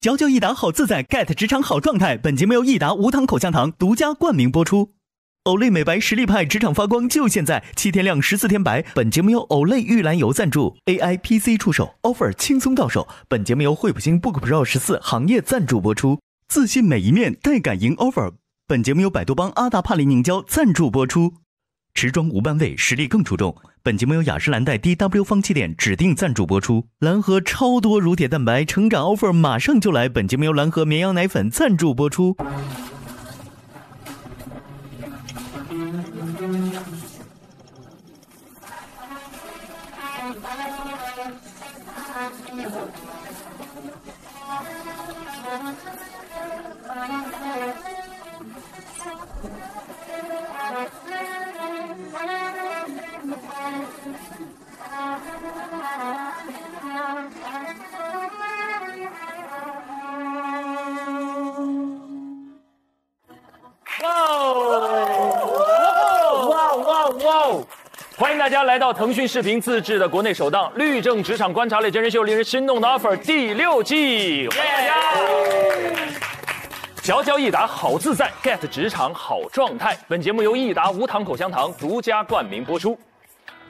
嚼嚼益达好自在，get 职场好状态。本节目由益达无糖口香糖独家冠名播出。Olay 美白实力派，职场发光就现在，七天亮十四天白。本节目由 Olay 玉兰油赞助，AI PC 出手，offer 轻松到手。本节目由惠普星 Book Pro 十四行业赞助播出，自信每一面，带感赢 offer。本节目由百度帮阿达帕林凝胶赞助播出。持妆无斑味，实力更出众。本节目由雅诗兰黛 DW 方气垫指定赞助播出。蓝河超多乳铁蛋白成长 offer 马上就来。本节目由蓝河绵羊奶粉赞助播出。欢迎大家来到腾讯视频自制的国内首档律政职场观察类真人秀《令人心动的 offer》第六季，欢迎大家！嚼嚼益达好自在，get 职场好状态。本节目由益达无糖口香糖独家冠名播出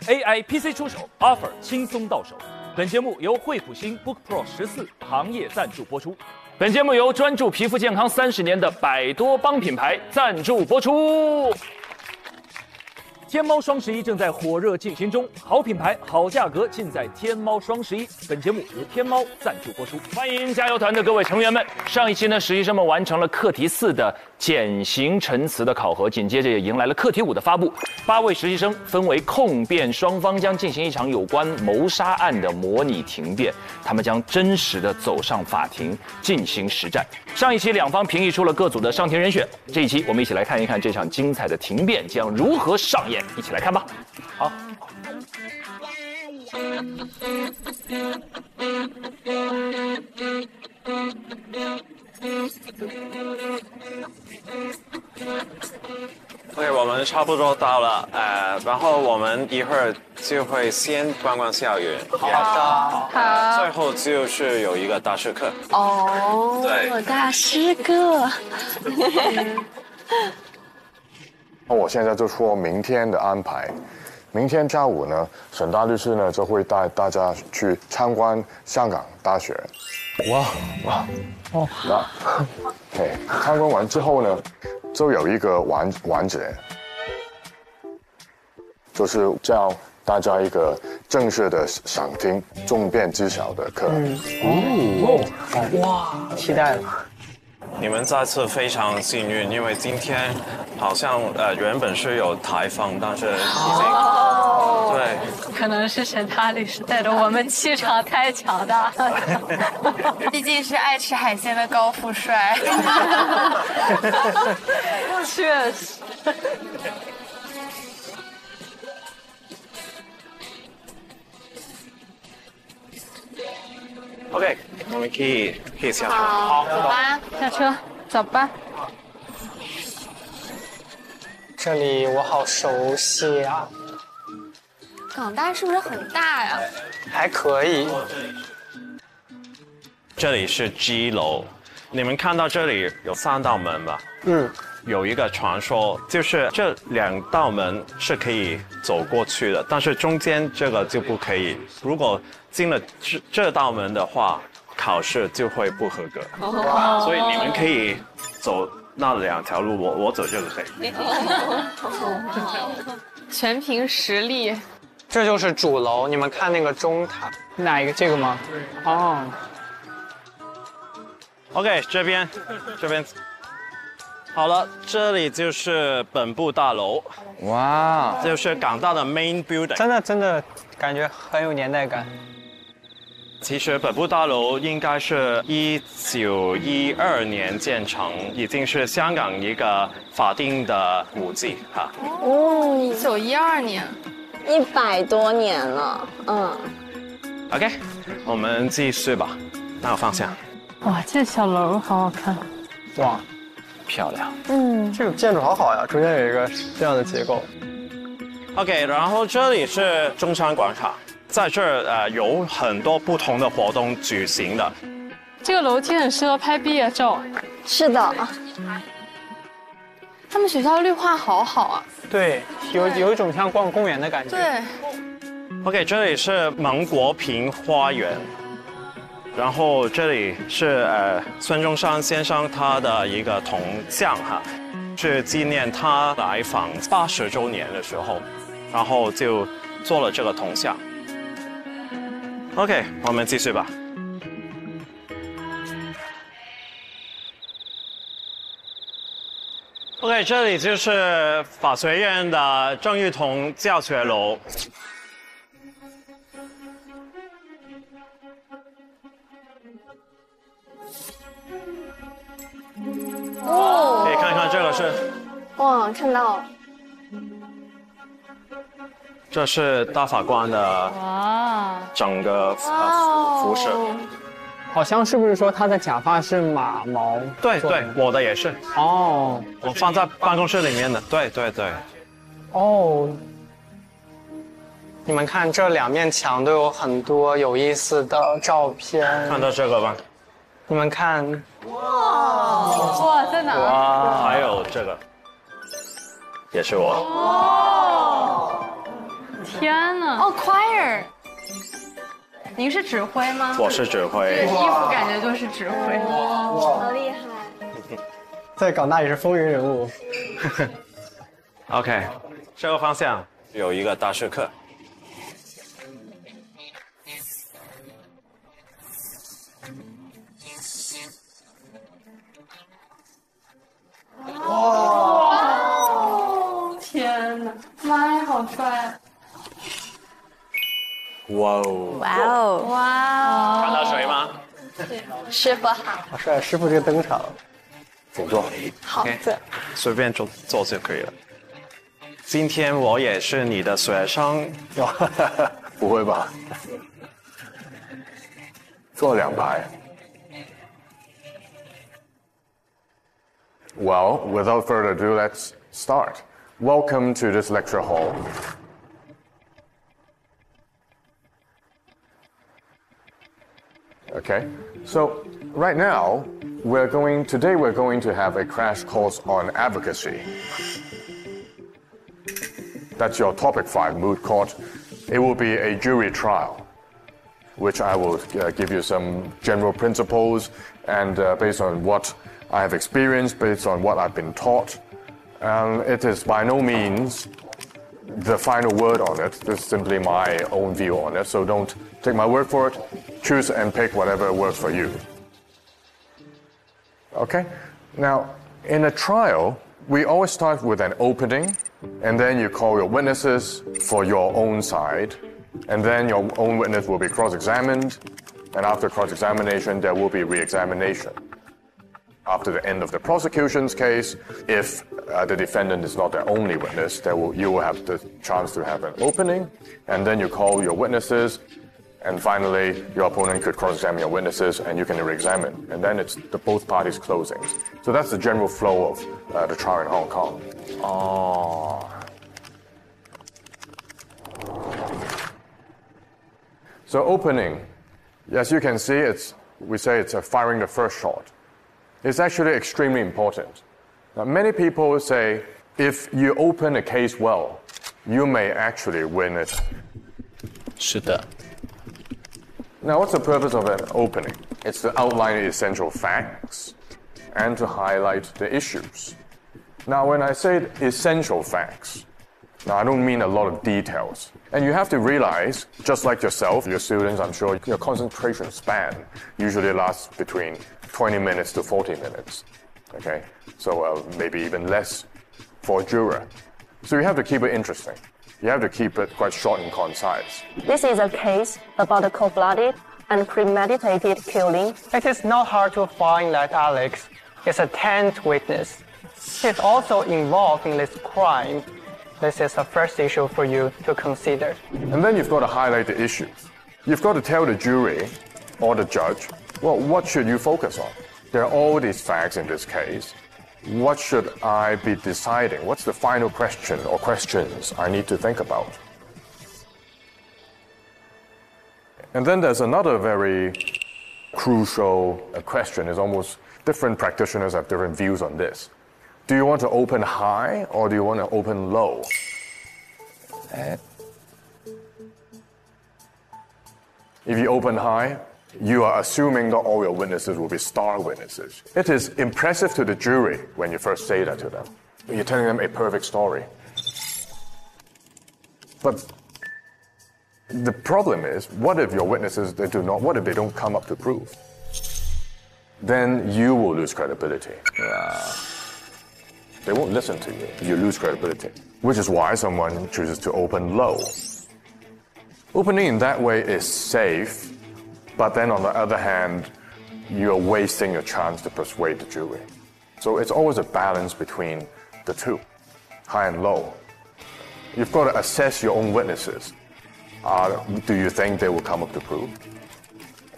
，AI PC 出手，offer 轻松到手。本节目由惠普星 Book Pro 十四行业赞助播出。本节目由专注皮肤健康三十年的百多邦品牌赞助播出。天猫双十一正在火热进行中，好品牌、好价格尽在天猫双十一。本节目由天猫赞助播出，欢迎加油团的各位成员们。上一期呢，实习生们完成了课题四的减刑陈词的考核，紧接着也迎来了课题五的发布。八位实习生分为控辩双方，将进行一场有关谋杀案的模拟庭辩，他们将真实的走上法庭进行实战。上一期两方评议出了各组的上庭人选，这一期我们一起来看一看这场精彩的庭辩将如何上演。一起来看吧。好 ，OK，我们差不多到了，呃，然后我们一会儿就会先逛逛校园，好。的好。最后就是有一个大师课，哦，对。大师哥，那我现在就说明天的安排。明天下午呢，沈大律师呢就会带大家去参观香港大学。哇哇哦！那 OK，参观完之后呢，就有一个完完结，就是叫大家一个正式的赏听重变知晓的课。哦，哇期待了。你们再次非常幸运，因为今天好像呃原本是有台风，但是已经、对。可能是沈大律师带着我们气场太强大了。毕竟是爱吃海鲜的高富帅。确实，OK，我们可以可以下车。好，走吧。下车走吧。这里我好熟悉啊，港大是不是很大呀？还可以。这里是 G 楼，你们看到这里有三道门吧？嗯，有一个传说，就是这两道门是可以走过去的，但是中间这个就不可以。如果进了这这道门的话，考试就会不合格。所以你们可以走那两条路，我我走这个可以。全凭实力。这就是主楼，你们看那个钟塔，哪一个？这个吗？哦，OK，这边，这边，好了，这里就是本部大楼，哇，这就是港大的 main building。真的真的感觉很有年代感。其实本部大楼应该是一九一二年建成，已经是香港一个法定的古迹哈。哦一九一二年，一百多年了，嗯，OK，我们继续吧。那个方向，哇，这小楼好好看。哇，漂亮。嗯这个建筑好好呀，中间有一个这样的结构。OK，然后这里是中山广场，在这儿呃有很多不同的活动举行的。这个楼梯很适合拍毕业照。是的，他们学校绿化好好啊。对，有有一种像逛公园的感觉。对，OK，这里是芒果坪花园，然后这里是呃孙中山先生他的一个铜像哈，是纪念他来访八十周年的时候，然后就做了这个铜像。OK，我们继续吧。OK，这里就是法学院的郑裕彤教学楼。可以看看这个是，哇，看到。这是大法官的哇，整个服服饰。好像是不是说他的假发是马毛？对对，我的也是，哦我放在办公室里面的。对对对，哦，你们看这两面墙都有很多有意思的照片。看到这个吧。你们看，哇哇，在哪？哇，还有这个，也是我。哦天哪！哦，choir。您是指挥吗？我是指这个挥衣。服感觉就是指挥。好厉害。在港大也是风云人物。OK，这个方向有一个大师课。哇天哪！妈呀，好帅！啊哇哦！哇哦，哇哦看到谁吗？师傅好，好帅，师傅这个登场。请坐。好的。随便坐坐就可以了。今天我也是你的学生，不会吧？坐两排。Well, without further ado, let's start. Welcome to this lecture hall. Okay, so right now, we're going, today we're going to have a crash course on advocacy. That's your topic five moot court. It will be a jury trial, which I will uh, give you some general principles and uh, based on what I have experienced, based on what I've been taught. Um, it is by no means the final word on it. This is simply my own view on it. So don't take my word for it. Choose and pick whatever works for you. Okay? Now, in a trial, we always start with an opening, and then you call your witnesses for your own side, and then your own witness will be cross examined, and after cross examination, there will be re examination. After the end of the prosecution's case, if uh, the defendant is not the only witness, there will, you will have the chance to have an opening, and then you call your witnesses, and finally, your opponent could cross-examine your witnesses, and you can re-examine, and then it's the both parties' closings. So that's the general flow of uh, the trial in Hong Kong. Oh. So opening, as you can see, it's we say it's firing the first shot. It's actually extremely important. Now, many people say if you open a case well, you may actually win it. 是的。Now, what's the purpose of an opening? It's to outline the essential facts and to highlight the issues. Now, when I say essential facts, now I don't mean a lot of details. And you have to realize, just like yourself, your students, I'm sure, your concentration span usually lasts between 20 minutes to 40 minutes. Okay? So uh, maybe even less for a juror. So you have to keep it interesting. You have to keep it quite short and concise. This is a case about a cold-blooded and premeditated killing. It is not hard to find that Alex is a tenth witness. He's also involved in this crime. This is the first issue for you to consider. And then you've got to highlight the issues. You've got to tell the jury or the judge, well, what should you focus on? There are all these facts in this case. What should I be deciding? What's the final question or questions I need to think about? And then there's another very crucial question. Is almost different practitioners have different views on this. Do you want to open high or do you want to open low? Eh? If you open high, you are assuming that all your witnesses will be star witnesses. It is impressive to the jury when you first say that to them. You're telling them a perfect story. But the problem is, what if your witnesses they do not? What if they don't come up to proof? Then you will lose credibility. Yeah. They won't listen to you. You lose credibility. Which is why someone chooses to open low. Opening in that way is safe, but then on the other hand, you're wasting your chance to persuade the jury. So it's always a balance between the two, high and low. You've got to assess your own witnesses. Uh, do you think they will come up to prove?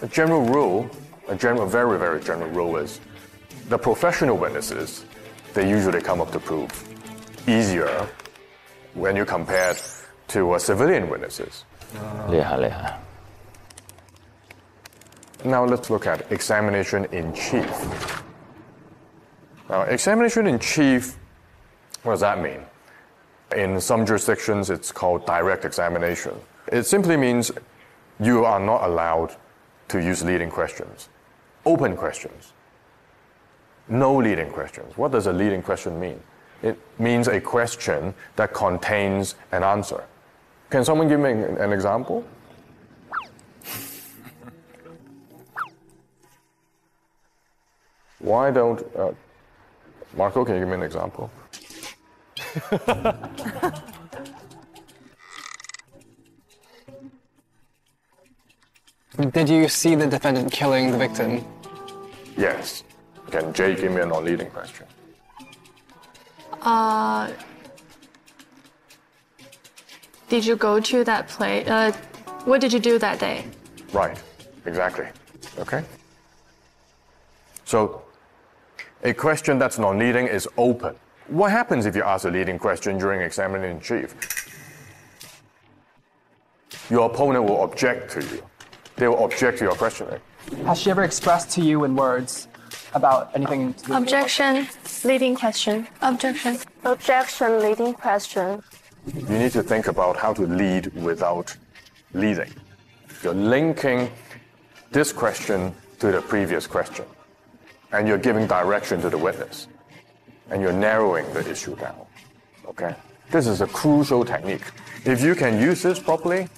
A general rule, a general, very, very general rule is the professional witnesses, they usually come up to prove easier when you compare it to uh, civilian witnesses. 厉害厉害。 Now let's look at examination in chief. Now, examination in chief, what does that mean? In some jurisdictions, it's called direct examination. It simply means you are not allowed to use leading questions, open questions. No leading questions. What does a leading question mean? It means a question that contains an answer. Can someone give me an example? Why don't, uh, Marco, can you give me an example? Did you see the defendant killing the victim? Yes. Can Jay give me a non-leading question? Uh, did you go to that place? Uh, what did you do that day? Right, exactly. Okay? So, a question that's non leading is open. What happens if you ask a leading question during examining in chief? Your opponent will object to you. They will object to your questioning. Has she ever expressed to you in words about anything to do with Objection. Leading question. Objection. Objection, leading question. You need to think about how to lead without leading. You're linking this question to the previous question, and you're giving direction to the witness, and you're narrowing the issue down. Okay? This is a crucial technique. If you can use this properly,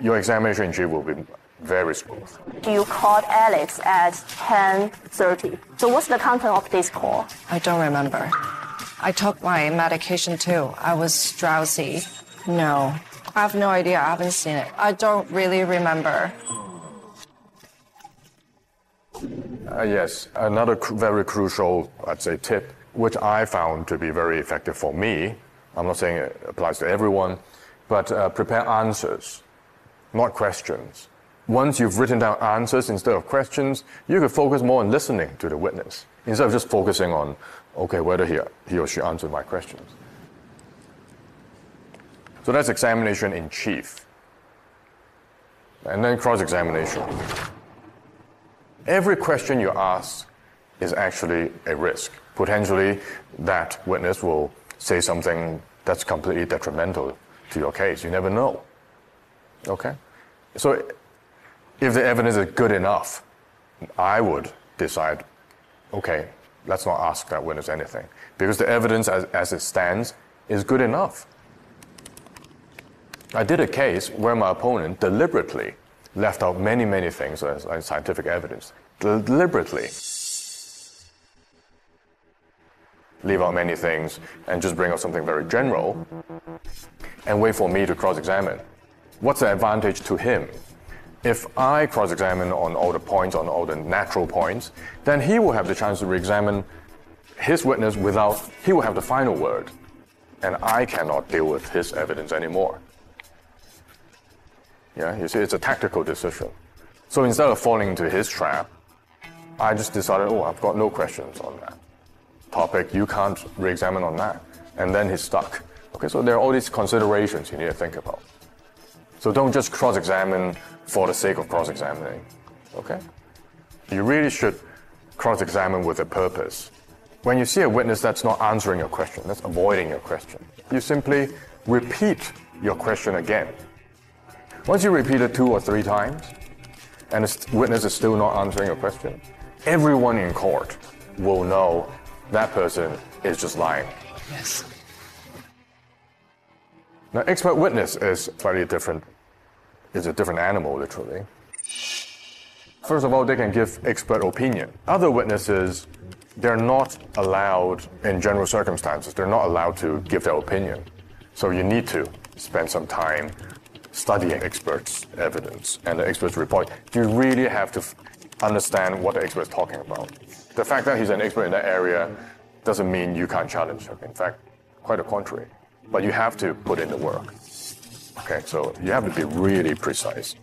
your examination in will be very smooth. You called Alex at 10:30. So what's the content of this call? I don't remember. I took my medication too. I was drowsy. No, I have no idea. I haven't seen it. I don't really remember. Uh, yes, another cr- very crucial, I'd say, tip, which I found to be very effective for me. I'm not saying it applies to everyone, but uh, prepare answers, not questions. Once you've written down answers instead of questions, you can focus more on listening to the witness instead of just focusing on, okay, whether he, he or she answered my questions. So that's examination in chief. And then cross examination every question you ask is actually a risk. Potentially, that witness will say something that's completely detrimental to your case. You never know. Okay? So, if the evidence is good enough, I would decide, okay, let's not ask that witness anything. Because the evidence as, as it stands is good enough. I did a case where my opponent deliberately left out many, many things as, scientific evidence. Deliberately leave out many things and just bring out something very general and wait for me to cross examine. What's the advantage to him? If I cross examine on all the points, on all the natural points, then he will have the chance to re examine his witness without, he will have the final word. And I cannot deal with his evidence anymore. Yeah, you see, it's a tactical decision. So instead of falling into his trap, I just decided, oh, I've got no questions on that topic. You can't re examine on that. And then he's stuck. Okay, so there are all these considerations you need to think about. So don't just cross examine for the sake of cross examining. Okay? You really should cross-examine with a purpose. When you see a witness that's not answering your question, that's avoiding your question, you simply repeat your question again. Once you repeat it two or three times, and the witness is still not answering your question, everyone in court will know that person is just lying. Yes. Now, expert witness is slightly different, is a different animal, literally. First of all, they can give expert opinion. Other witnesses, they're not allowed, in general circumstances, they're not allowed to give their opinion. So you need to spend some time studying experts' evidence and the expert's report. You really have to understand what the expert is talking about. The fact that he's an expert in that area doesn't mean you can't challenge him. In fact, quite the contrary. But you have to put in the work. Okay, so you have to be really precise.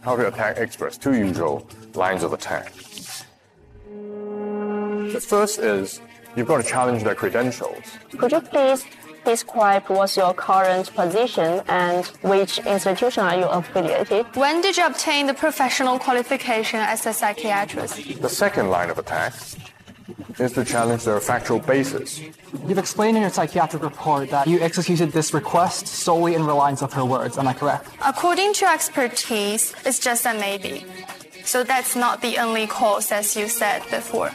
How to attack experts? Two usual lines of attack. The first is you've got to challenge their credentials. Could you please describe what's your current position and which institution are you affiliated? When did you obtain the professional qualification as a psychiatrist? The second line of attack is to challenge their factual basis. You've explained in your psychiatric report that you executed this request solely in reliance of her words. Am I correct? According to expertise, it's just a maybe. So that's not the only cause, as you said before.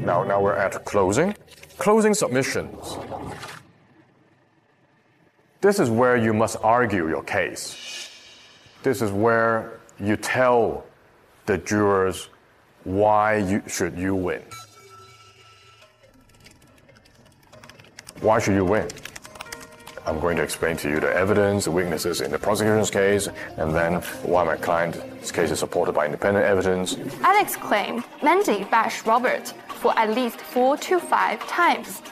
Now, now we're at closing. Closing submissions. This is where you must argue your case. This is where you tell the jurors why you should you win. Why should you win? I'm going to explain to you the evidence, the weaknesses in the prosecution's case, and then why my client's case is supported by independent evidence. Alex claimed Mandy bashed Robert for at least four to five times.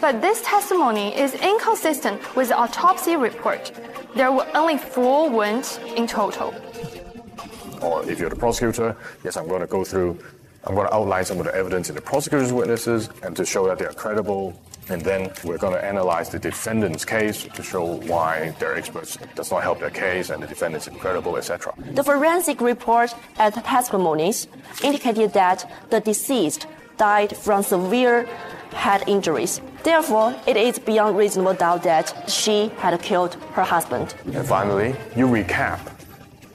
But this testimony is inconsistent with the autopsy report. There were only four wounds in total. Or if you're the prosecutor, yes, I'm going to go through, I'm going to outline some of the evidence in the prosecutor's witnesses and to show that they are credible. And then we're going to analyze the defendant's case to show why their experts does not help their case and the defendant's incredible, etc. The forensic report at the testimonies indicated that the deceased died from severe head injuries. Therefore, it is beyond reasonable doubt that she had killed her husband. And finally, you recap.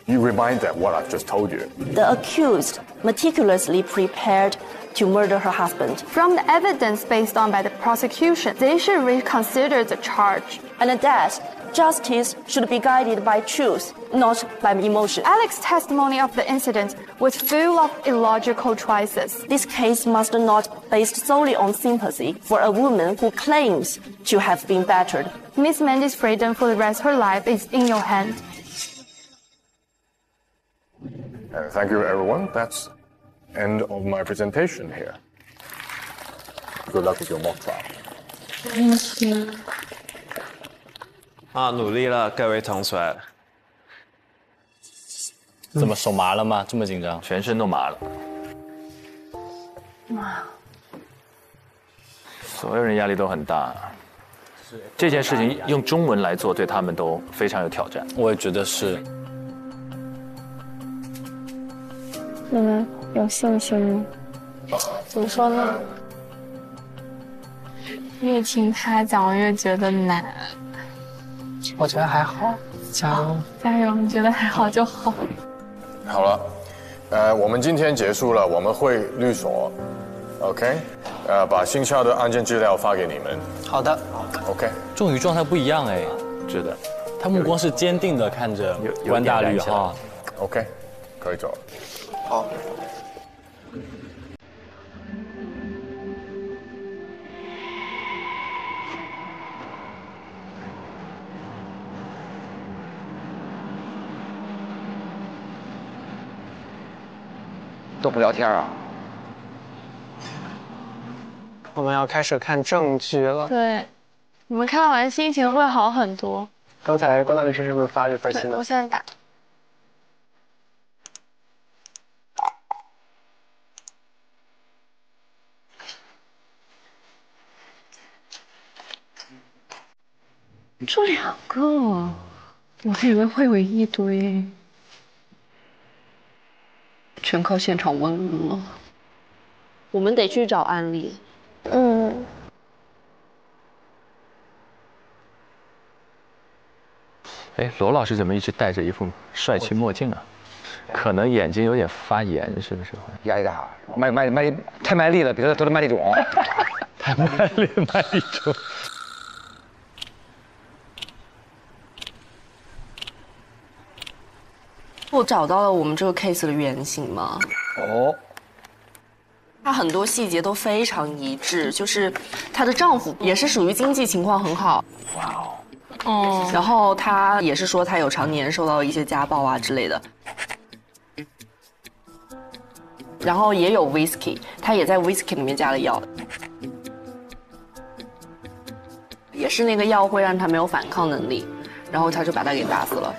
You remind them what I've just told you. The accused meticulously prepared to murder her husband. From the evidence based on by the prosecution, they should reconsider the charge. And that justice should be guided by truth, not by emotion. Alex's testimony of the incident was full of illogical choices. This case must not be based solely on sympathy for a woman who claims to have been battered. Miss Mandy's freedom for the rest of her life is in your hand. And thank you, everyone. That's end of my presentation here. Good luck with your mock trial. Thank you. 啊，努力了，各位同学。怎么手麻了吗？这么紧张，全身都麻了。哇，所有人压力都很大。这件事情用中文来做，对他们都非常有挑战。我也觉得是。你们有信心吗？怎么说呢？越听他讲，我越觉得难。我觉得还好，加油！加油！你觉得还好就好。好了，呃，我们今天结束了，我们会律所，OK，呃，把新校的案件资料发给你们。好的，OK。仲宇状态不一样哎，是的，他目光是坚定的看着关大律哈。OK，可以走了。好。都不聊天啊？我们要开始看证据了。对，你们看完心情会好很多。刚才关大律师是不是发了一份新的？我现在打。这两个，我还以为会有一堆，全靠现场问了。我们得去找案例。嗯。哎，罗老师怎么一直戴着一副帅气墨镜啊？可能眼睛有点发炎，是不是？压力大，卖卖卖太卖力了，比如说得了麦粒肿。太卖力，卖力肿。我找到了我们这个 case 的原型吗？哦。她很多细节都非常一致，就是她的丈夫也是属于经济情况很好。哇哦。哦。然后她也是说她有常年受到一些家暴啊之类的。然后也有 whisky，她也在 whisky 里面加了药。也是那个药会让她没有反抗能力，然后她就把她给打死了。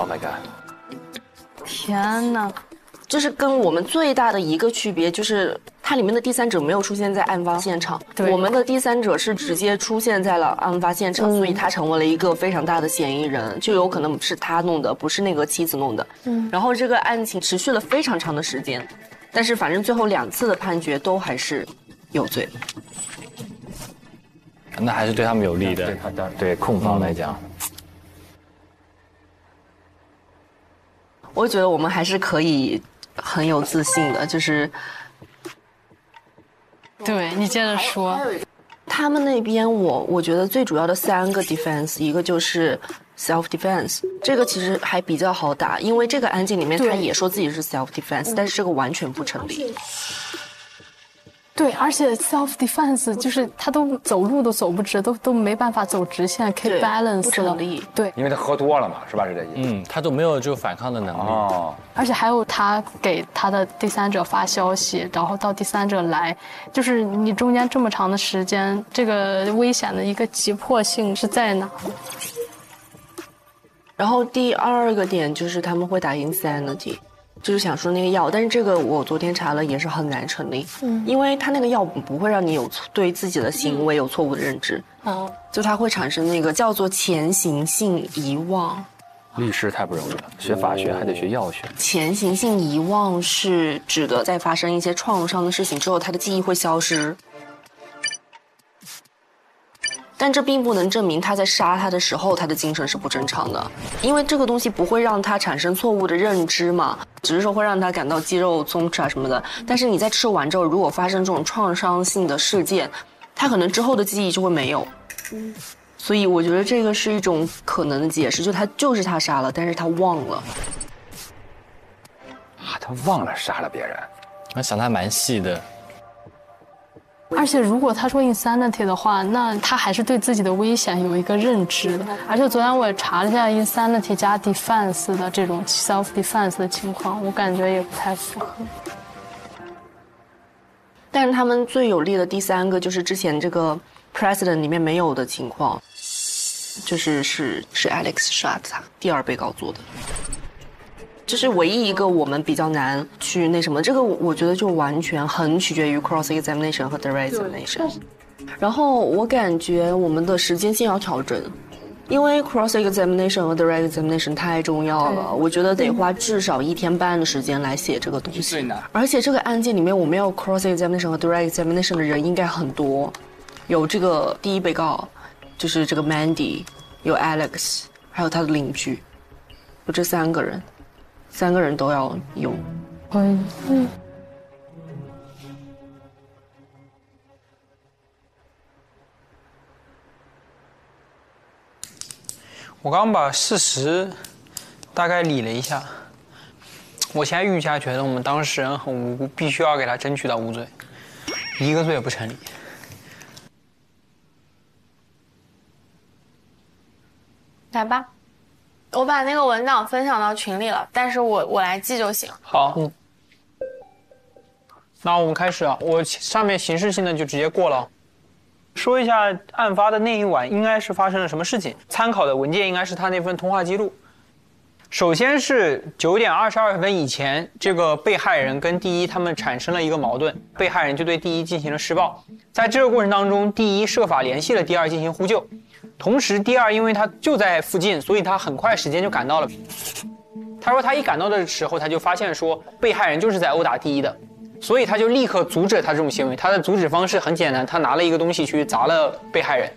Oh my god！天哪，就是跟我们最大的一个区别就是，它里面的第三者没有出现在案发现场，我们的第三者是直接出现在了案发现场，所以他成为了一个非常大的嫌疑人，就有可能是他弄的，不是那个妻子弄的。嗯，然后这个案情持续了非常长的时间，但是反正最后两次的判决都还是有罪。那还是对他们有利的，对控方来讲。我觉得我们还是可以很有自信的，就是，对你接着说，他们那边我我觉得最主要的三个 defense，一个就是 self defense，这个其实还比较好打，因为这个案件里面他也说自己是 self defense，但是这个完全不成立。对，而且 self defense 就是他都走路都走不直，都都没办法走直线，keep balance 不成立。对，因为他喝多了嘛，是吧？是这意思。嗯，他都没有就反抗的能力。哦。而且还有他给他的第三者发消息，然后到第三者来，就是你中间这么长的时间，这个危险的一个急迫性是在哪？然后第二个点就是他们会打 insanity。就是想说那个药，但是这个我昨天查了也是很难成立，嗯，因为他那个药不会让你有对自己的行为有错误的认知，哦，就它会产生那个叫做前行性遗忘。律师太不容易了，学法学还得学药学。前行性遗忘是指的在发生一些创伤的事情之后，他的记忆会消失。但这并不能证明他在杀他的时候他的精神是不正常的，因为这个东西不会让他产生错误的认知嘛，只是说会让他感到肌肉松弛啊什么的。但是你在吃完之后，如果发生这种创伤性的事件，他可能之后的记忆就会没有。嗯，所以我觉得这个是一种可能的解释，就他就是他杀了，但是他忘了。啊，他忘了杀了别人，我想他蛮细的。而且，如果他说 insanity 的话，那他还是对自己的危险有一个认知的。而且昨天我也查了一下 insanity 加 defense 的这种 self defense 的情况，我感觉也不太符合。但是他们最有利的第三个就是之前这个 president 里面没有的情况，就是是是 Alex 杀他第二被告做的。这是唯一一个我们比较难去那什么，这个我觉得就完全很取决于 cross examination 和 direct examination。然后我感觉我们的时间线要调整，因为 cross examination 和 direct examination 太重要了，我觉得得花至少一天半的时间来写这个东西。而且这个案件里面我们要 cross examination 和 direct examination 的人应该很多，有这个第一被告，就是这个 Mandy，有 Alex，还有他的邻居，有这三个人。三个人都要用。嗯嗯。我刚把事实大概理了一下，我现在愈加觉得我们当事人很无辜，必须要给他争取到无罪，一个罪也不成立。来吧。我把那个文档分享到群里了，但是我我来记就行。好，嗯，那我们开始啊，我上面形式性的就直接过了。说一下案发的那一晚应该是发生了什么事情，参考的文件应该是他那份通话记录。首先是九点二十二分以前，这个被害人跟第一他们产生了一个矛盾，被害人就对第一进行了施暴。在这个过程当中，第一设法联系了第二进行呼救。同时，第二，因为他就在附近，所以他很快时间就赶到了。他说他一赶到的时候，他就发现说被害人就是在殴打第一的，所以他就立刻阻止他这种行为。他的阻止方式很简单，他拿了一个东西去砸了被害人。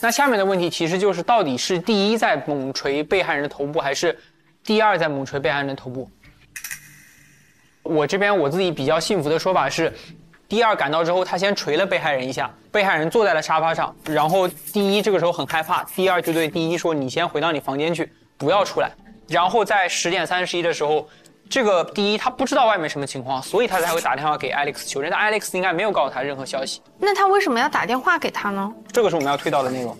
那下面的问题其实就是到底是第一在猛捶被害人的头部，还是第二在猛捶被害人的头部？我这边我自己比较幸福的说法是，第二赶到之后，他先捶了被害人一下，被害人坐在了沙发上，然后第一这个时候很害怕，第二就对第一说：“你先回到你房间去，不要出来。”然后在十点三十一的时候，这个第一他不知道外面什么情况，所以他才会打电话给 Alex 求证。但 Alex 应该没有告诉他任何消息。那他为什么要打电话给他呢？这个是我们要推导的内容。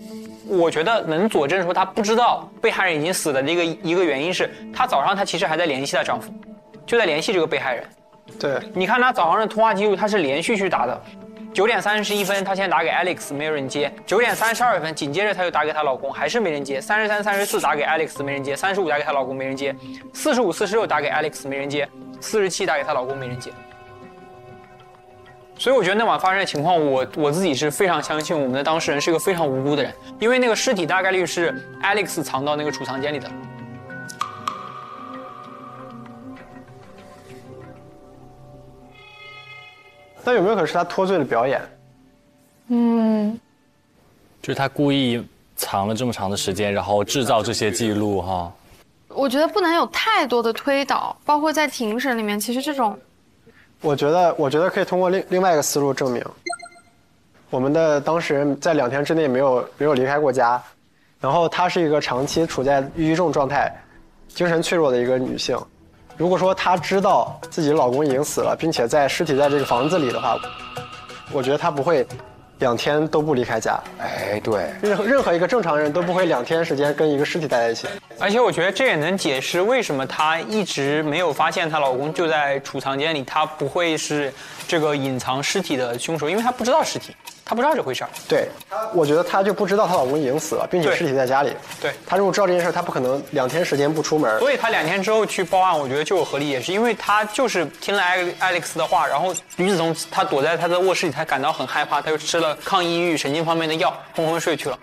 我觉得能佐证说他不知道被害人已经死的一个一个原因是，他早上他其实还在联系她丈夫，就在联系这个被害人。对，你看他早上的通话记录，他是连续去打的。九点三十一分，她先打给 Alex，没有人接。九点三十二分，紧接着她又打给她老公，还是没人接。三十三、三十四打给 Alex，没人接。三十五打给她老公，没人接。四十五、四十六打给 Alex，没人接。四十七打给她老公，没人接。所以我觉得那晚发生的情况，我我自己是非常相信我们的当事人是一个非常无辜的人，因为那个尸体大概率是 Alex 藏到那个储藏间里的。那有没有可能是他脱罪的表演？嗯，就是他故意藏了这么长的时间，然后制造这些记录哈。我觉得不能有太多的推导，包括在庭审里面，其实这种，我觉得，我觉得可以通过另另外一个思路证明，我们的当事人在两天之内没有没有离开过家，然后她是一个长期处在抑郁症状态、精神脆弱的一个女性。如果说她知道自己的老公已经死了，并且在尸体在这个房子里的话，我觉得她不会两天都不离开家。哎，对，任何任何一个正常人都不会两天时间跟一个尸体待在一起。而且我觉得这也能解释为什么她一直没有发现她老公就在储藏间里，她不会是这个隐藏尸体的凶手，因为他不知道尸体，他不知道这回事儿。对，我觉得他就不知道她老公已经死了，并且尸体在家里。对，他如果知道这件事，他不可能两天时间不出门。所以他两天之后去报案，我觉得就有合理解释，因为他就是听了艾艾利克斯的话，然后与此同时，她躲在她的卧室里，她感到很害怕，她就吃了抗抑郁神经方面的药，昏昏睡去了。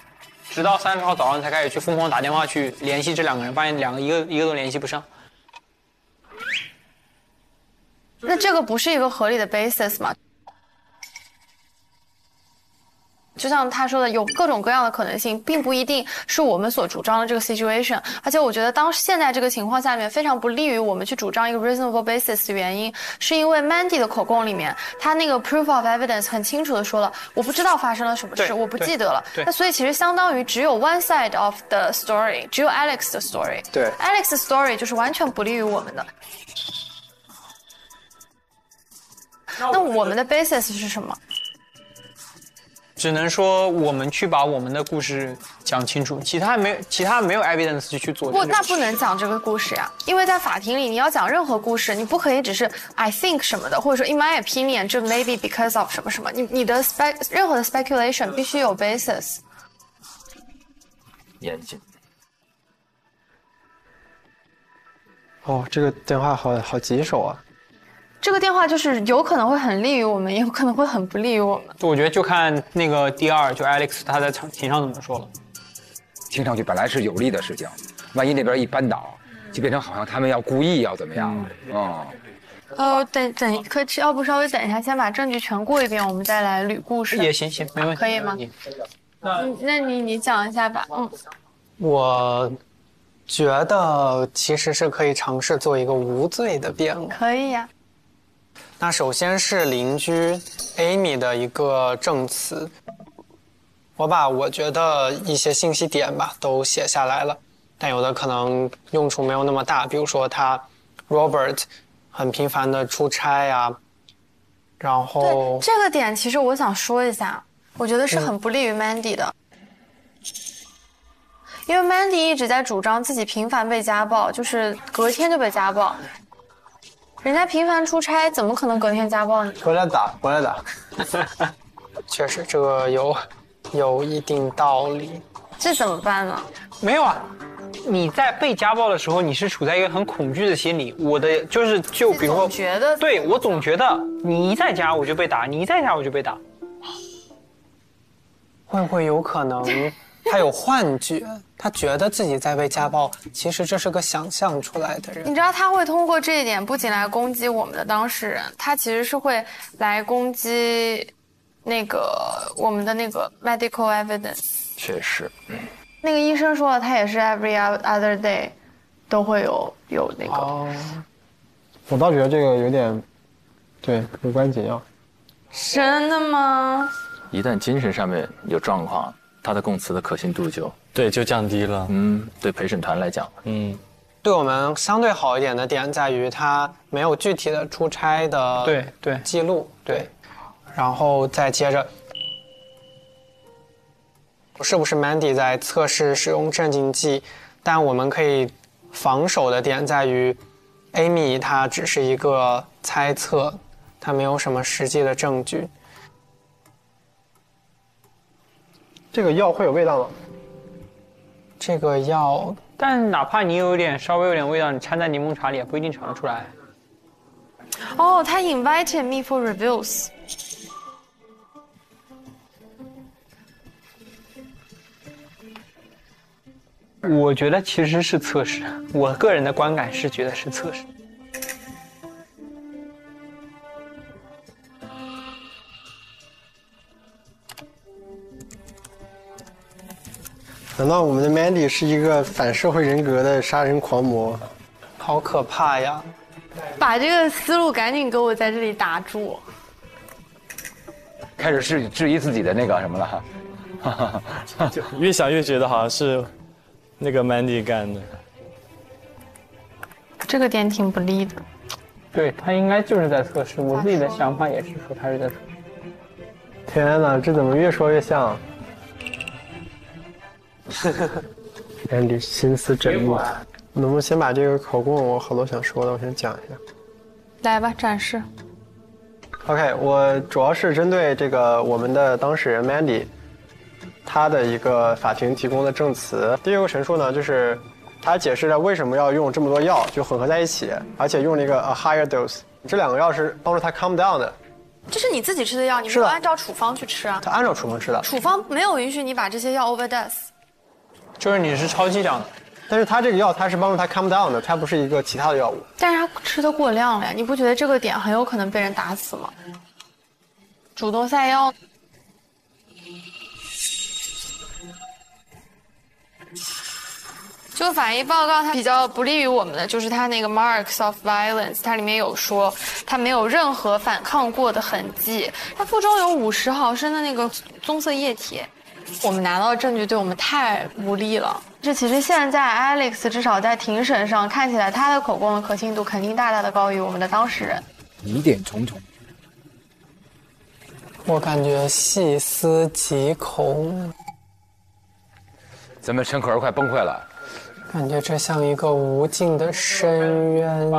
直到三十号早上才开始去疯狂打电话去联系这两个人，发现两个一个一个都联系不上。那这个不是一个合理的 basis 吗？就像他说的，有各种各样的可能性，并不一定是我们所主张的这个 situation。而且我觉得，当现在这个情况下面非常不利于我们去主张一个 reasonable basis 的原因，是因为 Mandy 的口供里面，他那个 proof of evidence 很清楚的说了，我不知道发生了什么事，我不记得了。那所以其实相当于只有 one side of the story，只有 Alex 的 story。对，Alex 的 story 就是完全不利于我们的。那我们的 basis 是什么？只能说我们去把我们的故事讲清楚，其他没有其他没有 evidence 去佐证不，那不能讲这个故事呀，因为在法庭里，你要讲任何故事，你不可以只是 I think 什么的，或者说 in my opinion，这 maybe because of 什么什么，你你的 spec 任何的 speculation 必须有 basis。严谨。哦，这个电话好好棘手啊！这个电话就是有可能会很利于我们，也有可能会很不利于我们。我觉得就看那个第二，就 Alex 他在场庭上怎么说了。听上去本来是有利的事情，万一那边一扳倒，就变成好像他们要故意要怎么样？哦，呃，等等，可要不稍微等一下，先把证据全过一遍，我们再来捋故事。也行行，没问题。可以吗？那，那你你讲一下吧。嗯，我觉得其实是可以尝试做一个无罪的辩论。可以呀、那首先是邻居 Amy 的一个证词，我把我觉得一些信息点吧都写下来了，但有的可能用处没有那么大，比如说他 Robert 很频繁的出差呀、然后这个点其实我想说一下，我觉得是很不利于 Mandy 的。因为 Mandy 一直在主张自己频繁被家暴，就是隔天就被家暴。人家频繁出差，怎么可能隔天家暴呢？回来打，回来打。确实，这个有有一定道理。这怎么办呢？没有啊，你在被家暴的时候，你是处在一个很恐惧的心理。我的就是就比如说，觉得对我总觉得你一在家我就被打，你一在家我就被打。会不会有可能他有幻觉，他觉得自己在被家暴，其实这是个想象出来的人。你知道他会通过这一点，不仅来攻击我们的当事人，他其实是会来攻击那个我们的那个 medical evidence。确实，那个医生说了，他也是 every other day 都会有有那个。我倒觉得这个有点，对，无关紧要。真的吗？一旦精神上面有状况，他的供词的可信度就对就降低了。嗯，对陪审团来讲，嗯，对我们相对好一点的点在于他没有具体的出差的对对记录，对，然后再接着，是不是 Mandy 在测试使用镇静剂？但我们可以防守的点在于，Amy 她只是一个猜测，她没有什么实际的证据。这个药会有味道吗？这个药，但哪怕你有一点稍微有点味道，你掺在柠檬茶里也不一定尝得出来。哦，他 invited me for reviews。我觉得其实是测试，我个人的观感是觉得是测试。难道我们的 Mandy 是一个反社会人格的杀人狂魔？好可怕呀！把这个思路赶紧给我在这里打住。开始质质疑自己的那个什么了，就越想越觉得好像是那个 Mandy 干的。这个点挺不利的。对他应该就是在测试，我自己的想法也是说他是在测试。天哪，这怎么越说越像 Mandy 心思缜密，能不能先把这个口供，我好多想说的，我先讲一下。来吧，展示。OK，我主要是针对这个我们的当事人 Mandy，他的一个法庭提供的证词。第一个陈述呢，就是他解释了为什么要用这么多药就混合在一起，而且用了一个 a higher dose。这两个药是帮助他 calm down 的，这是你自己吃的药，你没是的有按照处方去吃啊。他按照处方吃的。处方没有允许你把这些药 overdose。就是你是超剂量的，但是他这个药它是帮助他 calm down 的，它不是一个其他的药物。但是他吃的过量了呀，你不觉得这个点很有可能被人打死吗？主动下药。就法医报告，它比较不利于我们的，就是它那个 marks of violence，它里面有说它没有任何反抗过的痕迹，它腹中有五十毫升的那个棕色液体，我们拿到的证据对我们太无力了。这其实现在 Alex 至少在庭审上看起来，他的口供的可信度肯定大大的高于我们的当事人。疑点重重。我感觉细思极恐，咱们陈可儿快崩溃了。感觉这像一个无尽的深渊，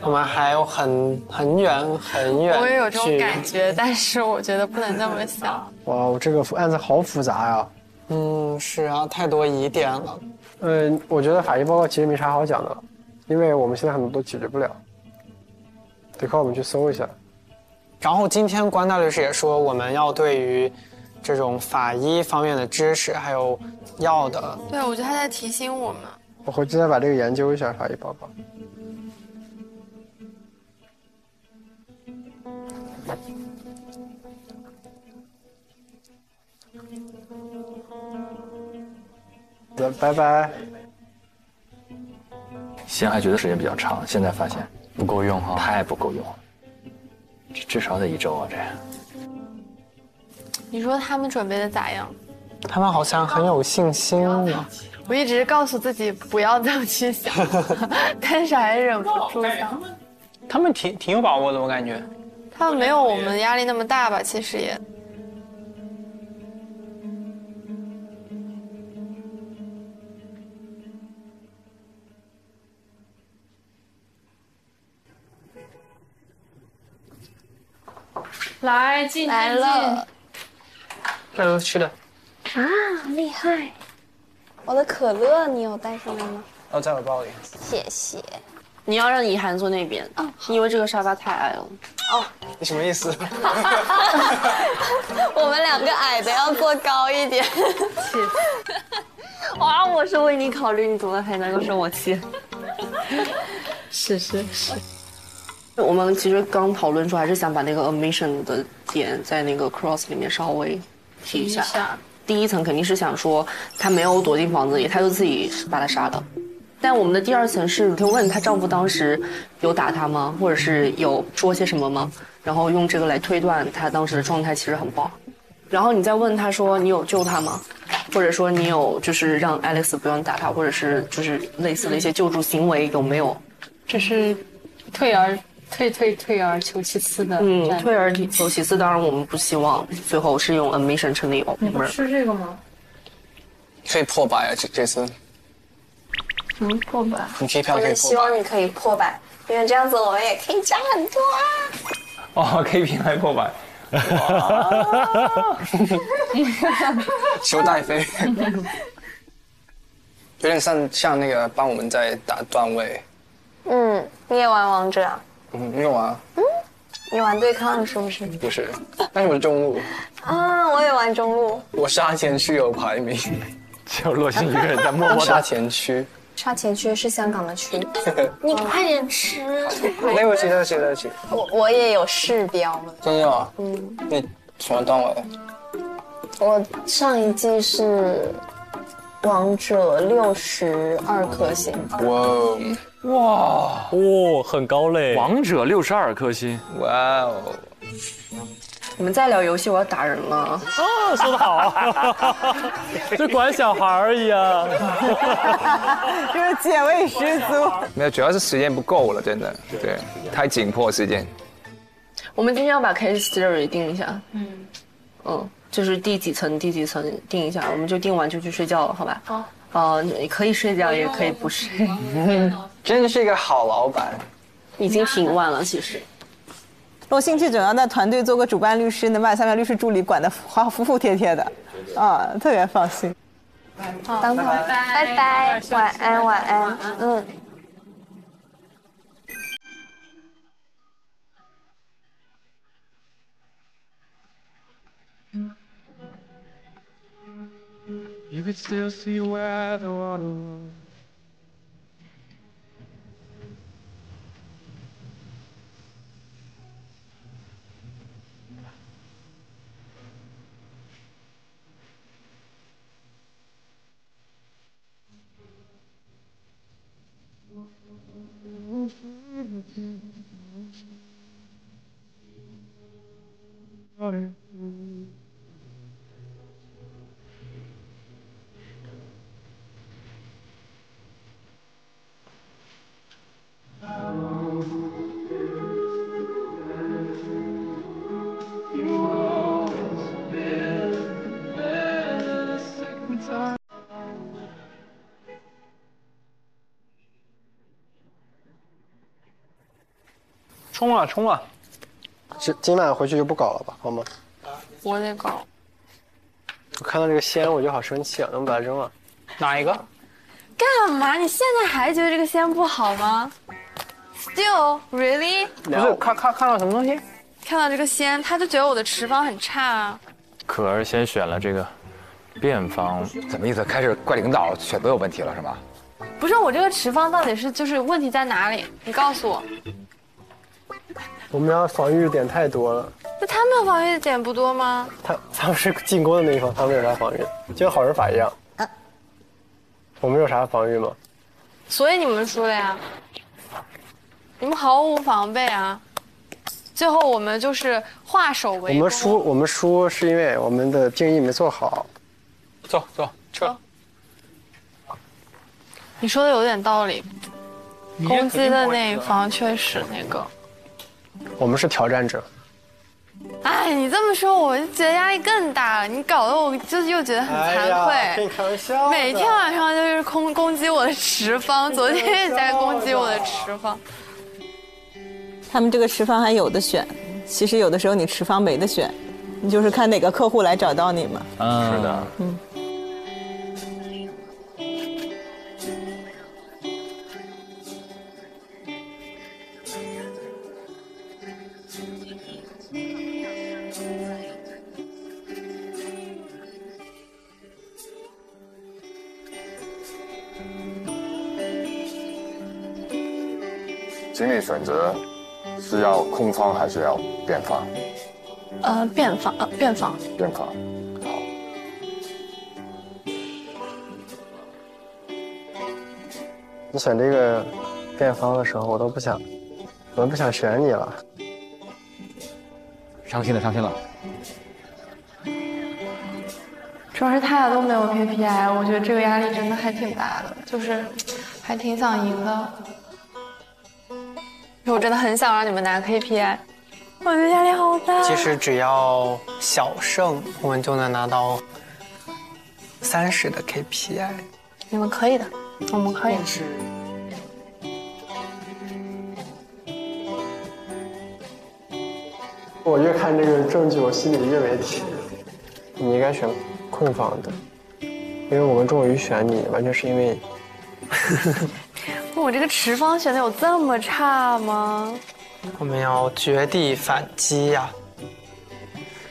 我们还有很很远很远。我也有这种感觉，但是我觉得不能这么想。哇，我这个案子好复杂呀。嗯，是啊，太多疑点了。嗯，我觉得法医报告其实没啥好讲的，因为我们现在很多都解决不了，得靠我们去搜一下。然后今天关大律师也说，我们要对于这种法医方面的知识还有药的，对，我觉得他在提醒我们。我回去再把这个研究一下法医报告。拜拜。先还觉得时间比较长，现在发现不够用哈，太不够用了，这至少得一周啊！这你说他们准备的咋样？他们好像很有信心呢。我一直告诉自己不要这么去想，但是还是忍不住想。他们挺挺有把握的，我感觉。他们没有我们压力那么大吧？其实也。来进来了，这都吃的。啊，厉害！我的可乐你有带上来吗？哦，在我包里。谢谢。你要让以涵坐那边，因为这个沙发太矮了。哦，你什么意思？我们两个矮的要坐高一点。哇，我是为你考虑，你怎么还能够生我气？是是是。我们其实刚讨论出，还是想把那个 omission 的点在那个 cross 里面稍微提一下。第一层肯定是想说她没有躲进房子里，她就自己把他杀了。但我们的第二层是就问她丈夫当时有打她吗，或者是有说些什么吗？然后用这个来推断她当时的状态其实很不好。然后你再问她说你有救她吗？或者说你有就是让 Alex 不用打她，或者是就是类似的一些救助行为有没有？就是退而退退退而求其次的。嗯，退而求其次，当然我们不希望最后是用 admission 成立 o 你不吃这个吗？可以破百啊，这这次。什么破百？你可以票可以破百。希望你可以破百，因为这样子我们也可以加很多啊。哦，可以平台破百。求带飞，有点像像那个帮我们在打段位。嗯，你也玩王者啊？嗯，没有啊。嗯，你玩对抗是不是？不是，但是我是中路。啊，我也玩中路。我杀前区有排名，只有洛星一个人在默默杀前区。杀前区是香港的区。你快点吃。对不起，对不起，对不起。我我也有世标了。真的吗？嗯。你什么段位？我上一季是王者六十二颗星。哇哇哦，很高嘞！王者六十二颗星，哇哦！你们再聊游戏，我要打人了。哦，说得好，就管小孩而已啊。就是解味十足。没有，主要是时间不够了，真的，对，太紧迫时间。我们今天要把 case theory 定一下。嗯嗯，就是第几层第几层定一下，我们就定完就去睡觉了，好吧？好。呃，你可以睡觉，也可以不睡。真的是一个好老板。已经挺晚了，其实。我星期总要在团队做个主办律师，能把下面律师助理管得好服服帖帖的，啊，特别放心。好，拜拜，拜拜，晚安，晚安，嗯。You could still see where the water was. 冲啊冲啊！今今晚回去就不搞了吧，好吗？我得搞。我看到这个仙，我就好生气啊！能把它扔了？哪一个？干嘛？你现在还觉得这个仙不好吗？Still really？不是看看看到什么东西？看到这个仙，他就觉得我的持方很差啊。可儿先选了这个辩方，怎么意思？开始怪领导选择有问题了是吗？不是，我这个持方到底是就是问题在哪里？你告诉我。我们家防御点太多了。那他们防御点不多吗？他他们是进攻的那一方，他们有啥防御？就跟好人法一样。我们有啥防御吗？所以你们输了呀！你们毫无防备啊！最后我们就是化守为我们输，我们输是因为我们的定义没做好。走走撤。你说的有点道理。攻击的那一方确实那个。我们是挑战者。哎，你这么说我就觉得压力更大了。你搞得我就又觉得很惭愧。跟你开玩笑。每天晚上就是攻攻击我的持方，昨天也在攻击我的持方。他们这个持方还有的选其实有的时候你持方没得选你就是看哪个客户来找到你嘛。嗯是的。嗯。经历选择是要空方还是要变方？呃，变方，呃，变方。变方。好你选这个变方的时候，我都不想，我都不想选你了。伤心了，伤心了。主要是他俩都没有 KPI，我觉得这个压力真的还挺大的，就是还挺想赢的。我真的很想让你们拿 KPI，我觉得压力好大。其实只要小胜，我们就能拿到三十的 KPI。你们可以的，我们可以。我越看这个证据，我心里越没底。你应该选空方的，因为我们终于选你，完全是因为 我这个持方选的有这么差吗？我们要绝地反击呀、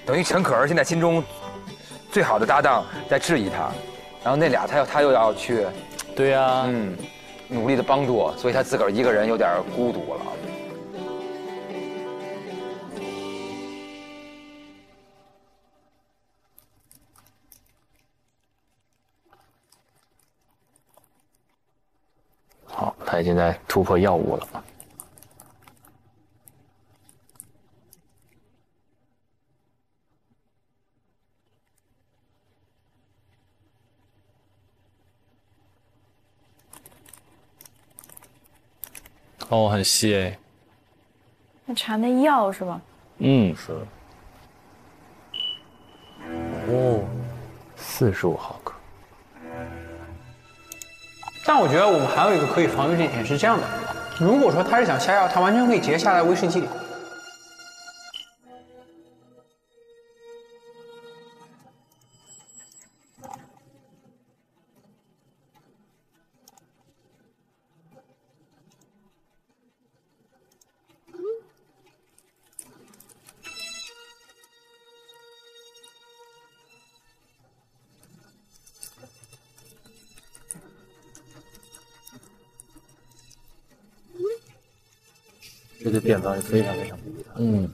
等于陈可儿现在心中最好的搭档在质疑他，然后那俩他要他又要去，对呀、嗯，努力的帮助，所以他自个儿一个人有点孤独了。他已经在突破药物了。哦，很细哎。那查那药是吧？嗯，是。哦，四十五毫克。但我觉得我们还有一个可以防御的点是这样的：如果说他是想下药，他完全可以直接下在威士忌里。变方是非常非常不一样。嗯。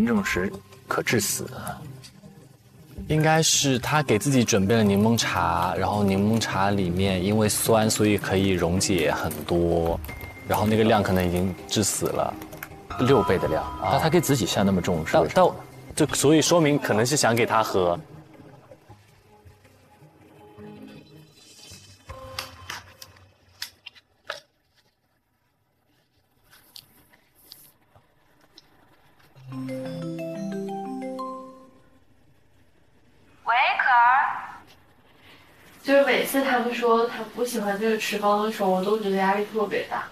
严重时可致死。应该是他给自己准备了柠檬茶，然后柠檬茶里面因为酸，所以可以溶解很多，然后那个量可能已经致死了，六倍的量，那他给自己下那么重是？到就所以说明可能是想给他喝。喜欢这个持方的时候，我都觉得压力特别大。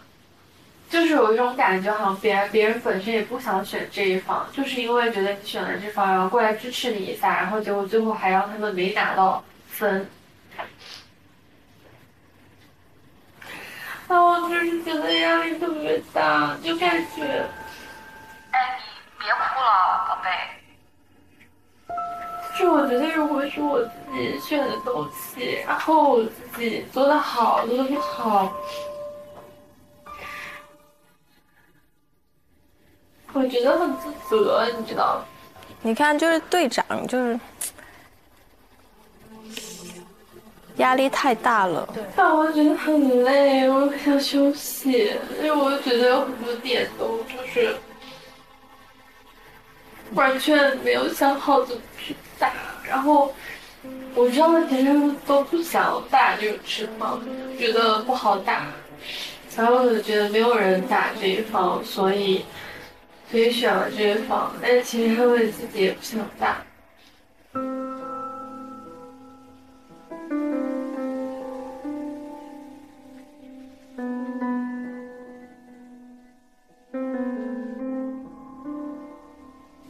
就是有一种感觉，好像别人别人本身也不想选这一方，就是因为觉得你选了这方，然后过来支持你一下，然后结果最后还让他们没拿到分。啊，我就是觉得压力特别大，就感觉。哎，你别哭了，宝贝。就是我觉得，如果是我自己选的东西，然后我自己做的好，做的不好，我觉得很自责，你知道吗？你看，就是队长，就是压力太大了。但我觉得很累，我想休息，因为我觉得有很多点都就是完全没有想好怎么去打，然后我知道的别人都不想打这个持方，觉得不好打，然后我觉得没有人打这一方，所以所以选了这一方，但是其实他们自己也不想打。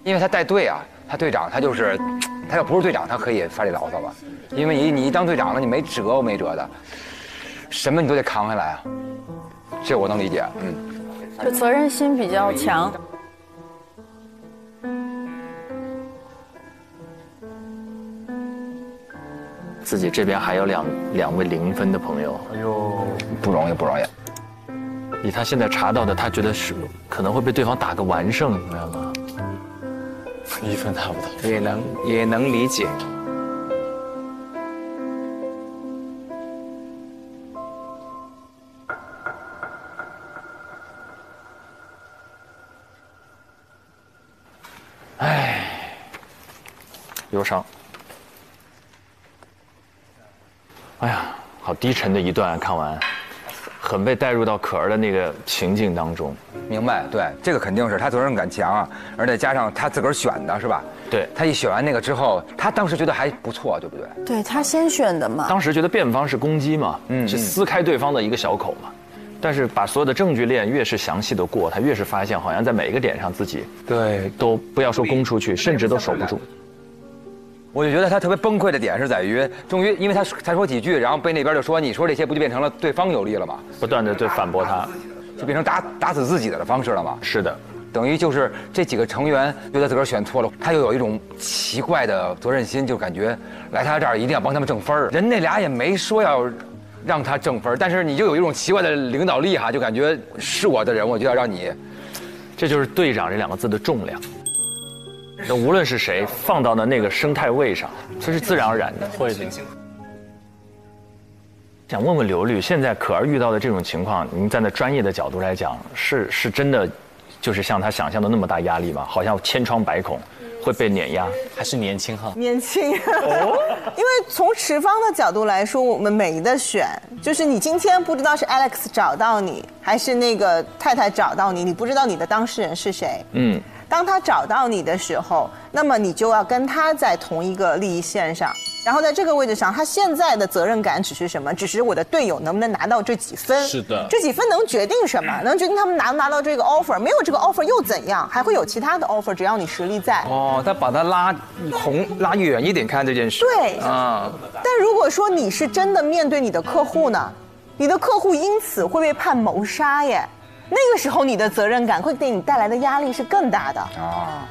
因为他带队啊，他队长他就是，他要不是队长，他可以发这牢骚吧？因为你你一当队长了，你没辙没辙的，什么你都得扛下来啊，这我能理解，嗯。就责任心比较强。自己这边还有两两位零分的朋友，哎呦，不容易不容易。以他现在查到的，他觉得是可能会被对方打个完胜，你知道吗？一分拿不到，也能也能理解。哎，忧伤。哎呀，好低沉的一段，看完，很被带入到可儿的那个情境当中。明白，对，这个肯定是他责任感强啊，而且加上他自个儿选的是吧？对，他一选完那个之后，他当时觉得还不错，对不对？对他先选的嘛。当时觉得辩方是攻击嘛，嗯是撕开对方的一个小口嘛。但是把所有的证据链越是详细的过，他越是发现好像在每一个点上自己对都不要说攻出去，甚至都守不住。我就觉得他特别崩溃的点是在于，终于因为他才说几句，然后被那边就说你说这些不就变成了对方有利了吗？不断的对反驳他，就变成打打死自己的方式了吗？是的，等于就是这几个成员觉得自个儿选错了，他又有一种奇怪的责任心，就感觉来他这儿一定要帮他们挣分儿。人那俩也没说要让他挣分儿，但是你就有一种奇怪的领导力哈，就感觉是我的人，我就要让你。这就是队长这两个字的重量。那无论是谁放到的那个生态位上，这是自然而然的。会的。想问问刘律，现在可儿遇到的这种情况，您站在专业的角度来讲，是是真的，就是像他想象的那么大压力吗？好像千疮百孔，会被碾压，还是年轻哈？年轻，因为从持方的角度来说，我们没得选，就是你今天不知道是 Alex 找到你，还是那个太太找到你，你不知道你的当事人是谁。嗯，当他找到你的时候，那么你就要跟他在同一个利益线上。然后在这个位置上，他现在的责任感只是什么？只是我的队友能不能拿到这几分？是的这几分能决定什么？能决定他们拿不拿到这个 offer？没有这个 offer 又怎样？还会有其他的 offer，只要你实力在。哦，他把他拉红拉远一点看这件事。对啊，但如果说你是真的面对你的客户呢，你的客户因此会被判谋杀耶，那个时候你的责任感会给你带来的压力是更大的。啊，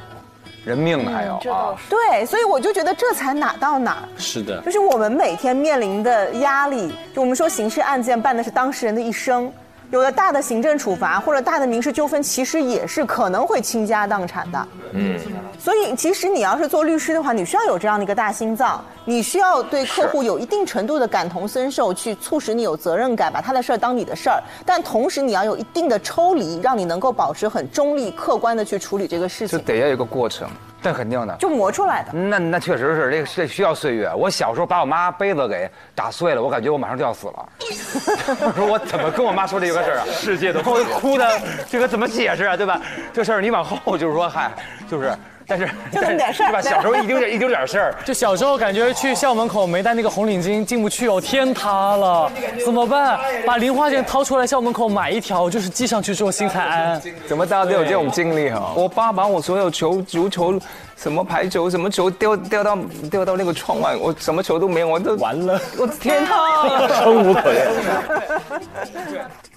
人命呢还有啊。对，所以我就觉得这才哪到哪。是的就是我们每天面临的压力，就我们说刑事案件办的是当事人的一生，有了大的行政处罚或者大的民事纠纷，其实也是可能会倾家荡产的。嗯，所以，其实你要是做律师的话，你需要有这样的一个大心脏，你需要对客户有一定程度的感同身受，去促使你有责任感，把他的事儿当你的事儿。但同时，你要有一定的抽离，让你能够保持很中立、客观的去处理这个事情，就得要有一个过程。但肯定的，就磨出来的。那那确实是这个这需要岁月。我小时候把我妈杯子给打碎了，我感觉我马上就要死了。我说我怎么跟我妈说这个事儿啊？世界都我哭的，这个怎么解释啊？对吧？这事儿你往后就是说，嗨，就是，但是 就这么点事儿是吧？小时候一丢点一丢点事儿，就小时候感觉去校门口没带那个红领巾进不去哦，天塌了，怎么办？把零花钱掏出来，校门口买一条，就是系上去之后心才安。怎么大家都有这种经历哈？我爸把我所有球、足球、什么排球、什么球丢掉到掉到那个窗外，我什么球都没有，我都完了，我天哪，生无可恋。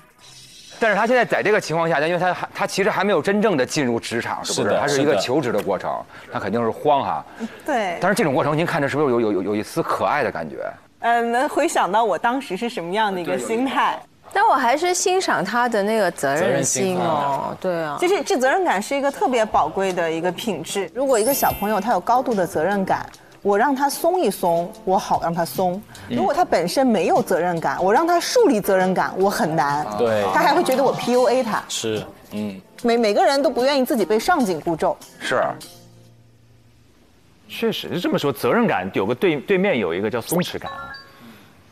但是他现在在这个情况下，因为他还他其实还没有真正的进入职场，是不是？他是一个求职的过程，他肯定是慌哈。对。但是这种过程，您看着是不是有有有有一丝可爱的感觉？嗯，能回想到我当时是什么样的一个心态。但我还是欣赏他的那个责任心哦，对啊，就是这责任感是一个特别宝贵的一个品质。如果一个小朋友他有高度的责任感，我让他松一松，我好让他松；嗯如果他本身没有责任感，我让他树立责任感，我很难。对他还会觉得我 PUA 他。是，嗯，每每个人都不愿意自己被上紧箍咒。是。确实是这么说，责任感有个对对面有一个叫松弛感啊，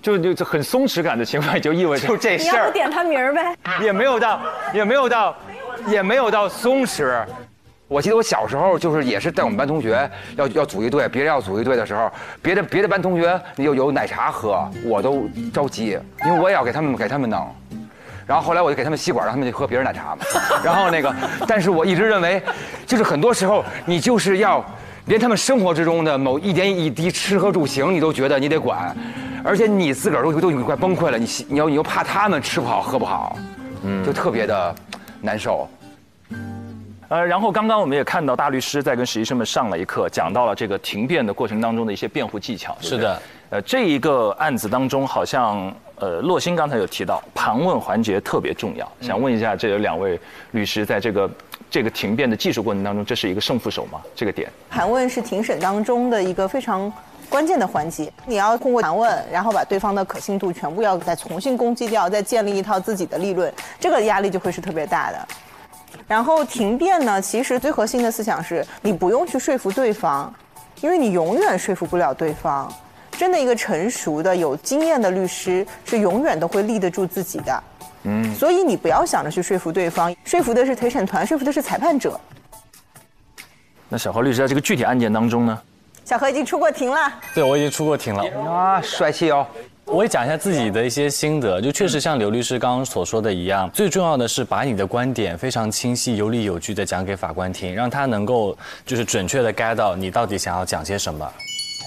就就就很松弛感的情况，就意味着就这事儿你要点他名儿呗？也没有到，也没有到，也没有到松弛。我记得我小时候就是也是带我们班同学要要组一队，别人要组一队的时候，别的别的班同学有有奶茶喝，我都着急，因为我也要给他们给他们弄。然后后来我就给他们吸管，让他们去喝别人奶茶嘛。然后那个，但是我一直认为，就是很多时候你就是要，连他们生活之中的某一点一滴吃喝住行，你都觉得你得管，而且你自个儿都都已经快崩溃了，你你要你又怕他们吃不好喝不好，嗯，就特别的难受。呃，然后刚刚我们也看到大律师在跟实习生们上了一课，讲到了这个庭辩的过程当中的一些辩护技巧。对对是的，呃，这一个案子当中，好像呃，洛星刚才有提到盘问环节特别重要，想问一下，这有两位律师在这个这个庭辩的技术过程当中，这是一个胜负手吗？这个点？盘问是庭审当中的一个非常关键的环节，你要通过盘问，然后把对方的可信度全部要再重新攻击掉，再建立一套自己的立论，这个压力就会是特别大的。然后停辩呢，其实最核心的思想是你不用去说服对方，因为你永远说服不了对方。真的一个成熟的、有经验的律师是永远都会立得住自己的。嗯，所以你不要想着去说服对方，说服的是陪审团，说服的是裁判者。那小何律师在这个具体案件当中呢？小何已经出过庭了，对我已经出过庭了。啊，帅气哦！我也讲一下自己的一些心得，就确实像刘律师刚刚所说的一样，最重要的是把你的观点非常清晰、有理有据的讲给法官听，让他能够就是准确的 get 到你到底想要讲些什么。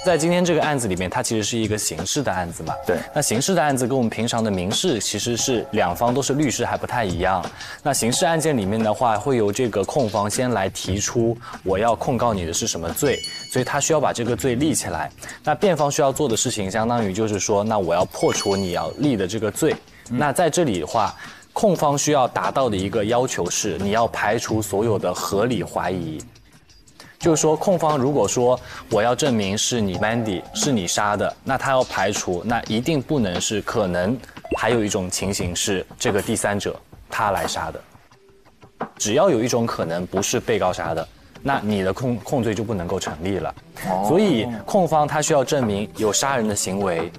在今天这个案子里面，它其实是一个刑事的案子嘛。对。那刑事的案子跟我们平常的民事其实是两方都是律师还不太一样。那刑事案件里面的话，会由这个控方先来提出我要控告你的是什么罪，所以他需要把这个罪立起来。那辩方需要做的事情，相当于就是说，那我要破除你要立的这个罪。那在这里的话。控方需要达到的一个要求是，你要排除所有的合理怀疑。就是说，控方如果说我要证明是你 Mandy 是你杀的，那他要排除，那一定不能是可能，还有一种情形是这个第三者他来杀的。只要有一种可能不是被告杀的，那你的控控罪就不能够成立了。所以控方他需要证明有杀人的行为。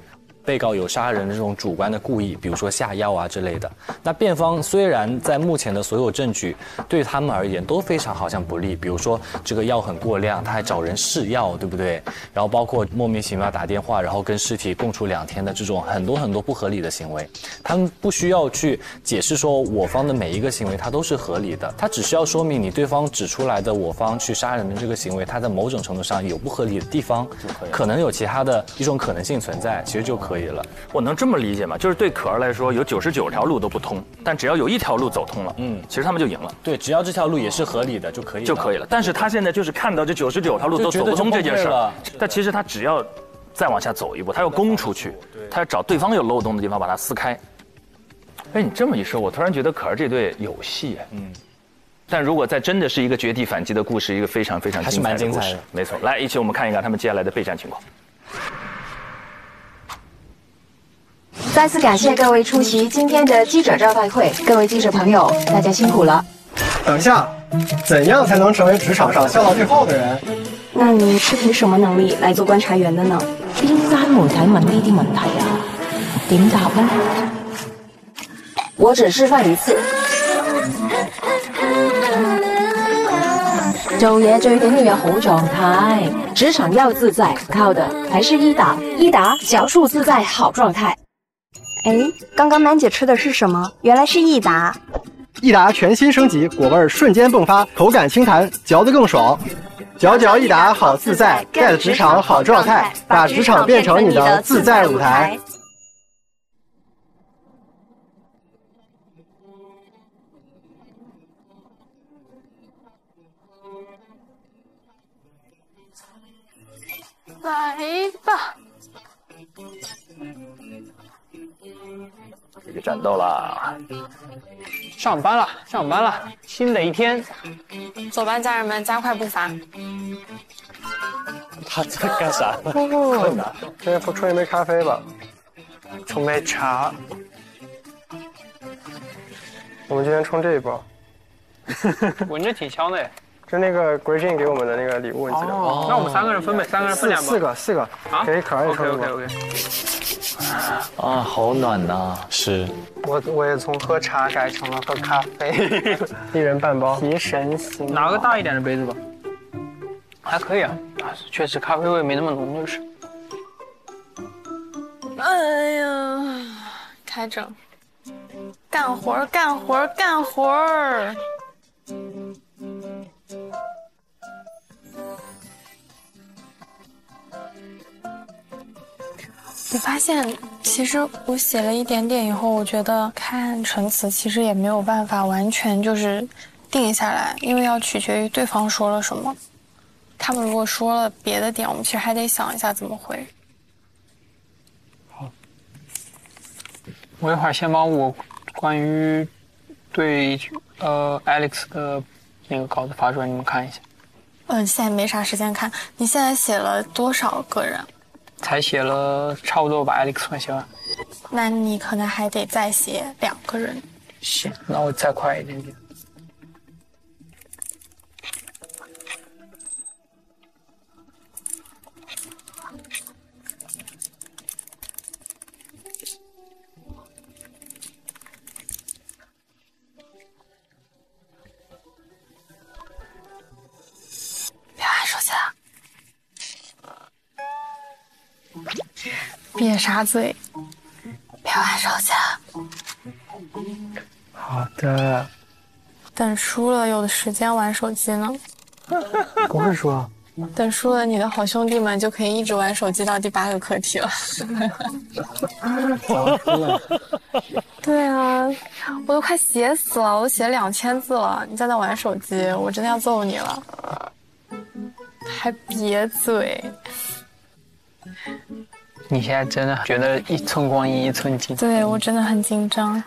被告有杀人的这种主观的故意，比如说下药啊之类的。那辩方虽然在目前的所有证据对他们而言都非常好像不利，比如说这个药很过量，他还找人试药，对不对？然后包括莫名其妙打电话，然后跟尸体共处两天的这种很多很多不合理的行为，他们不需要去解释说我方的每一个行为它都是合理的，他只需要说明你对方指出来的我方去杀人的这个行为，它在某种程度上有不合理的地方，可能有其他的一种可能性存在，其实就可以。可以了，我能这么理解吗？就是对可儿来说，有九十九条路都不通，但只要有一条路走通了，嗯，其实他们就赢了。对，只要这条路也是合理的就可以就可以了。但是他现在就是看到这九十九条路都走不通这件事儿，但其实他只要再往下走一步，他要攻出去，他要找对方有漏洞的地方把它撕开。哎，你这么一说，我突然觉得可儿这队有戏，嗯。但如果在真的是一个绝地反击的故事，一个非常非常还是蛮精彩的，没错。来，一起我们看一看他们接下来的备战情况。再次感谢各位出席今天的记者招待会，各位记者朋友，大家辛苦了。等一下，怎样才能成为职场上笑到最后的人？那你是凭什么能力来做观察员的呢？邊間媒體問呢啲问题啊？點答呢？我只示范一次。做嘢最緊要有好狀態，職場要自在，靠的還是一打一打小數自在好狀態。哎，刚刚曼姐吃的是什么？原来是益达。益达全新升级，果味瞬间迸发，口感清弹，嚼得更爽。嚼嚼益达好自在，get 职场好状态，把职场变成你的自在舞台。来吧。这个战斗啦！上班了，上班了，新的一天。走吧，家人们，加快步伐。他在干啥？困的。今天不冲一杯咖啡吧？冲杯茶。我们今天冲这一包。闻着挺香的哎。就那个 Green 给我们的那个礼物，你记得吗？那我们三个人分呗，三个人分两包。四个，四个。啊？给可爱一 OK OK OK。啊，好暖呐！是。我我也从喝茶改成了喝咖啡，一人半包，提神醒。拿个大一点的杯子吧。还可以啊，确实咖啡味没那么浓，就是。哎呀，开整。干活儿，干活儿，干活儿。我发现，其实我写了一点点以后，我觉得看陈词其实也没有办法完全就是定下来，因为要取决于对方说了什么。他们如果说了别的点，我们其实还得想一下怎么回。好我一会儿先帮我关于对呃 Alex 的那个稿子发出来，你们看一下。嗯，现在没啥时间看。你现在写了多少个人？才写了差不多把 Alex 快写完。那你可能还得再写两个人。行，那我再快一点点。别插嘴，别玩手机了。好的，等输了，有的时间玩手机呢。不会输啊。等输了，你的好兄弟们就可以一直玩手机到第八个课题了。对啊，我都快写死了，我都写两千字了，你在那玩手机，我真的要揍你了。还瘪嘴，你现在真的觉得一寸光阴一寸金？对我真的很紧张。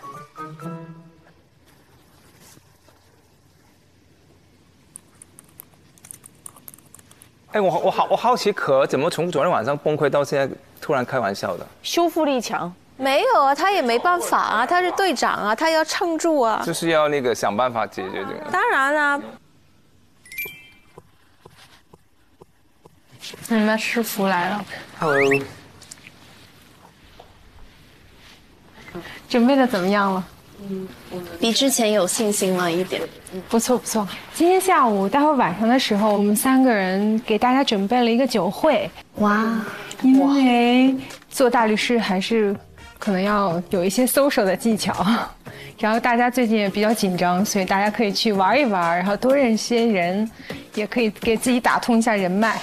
哎，我我好我好奇可怎么从昨天晚上崩溃到现在突然开玩笑的？修复力强。没有啊，他也没办法啊，他是队长啊，他要撑住啊。就是要那个想办法解决这个。当然啦、你们师傅来了，Hello，准备的怎么样了？嗯比之前有信心了一点。不错不错。今天下午，待会儿晚上的时候，我们三个人给大家准备了一个酒会。哇！因为做大律师还是可能要有一些 social 的技巧，然后大家最近也比较紧张，所以大家可以去玩一玩，然后多认识些人，也可以给自己打通一下人脉。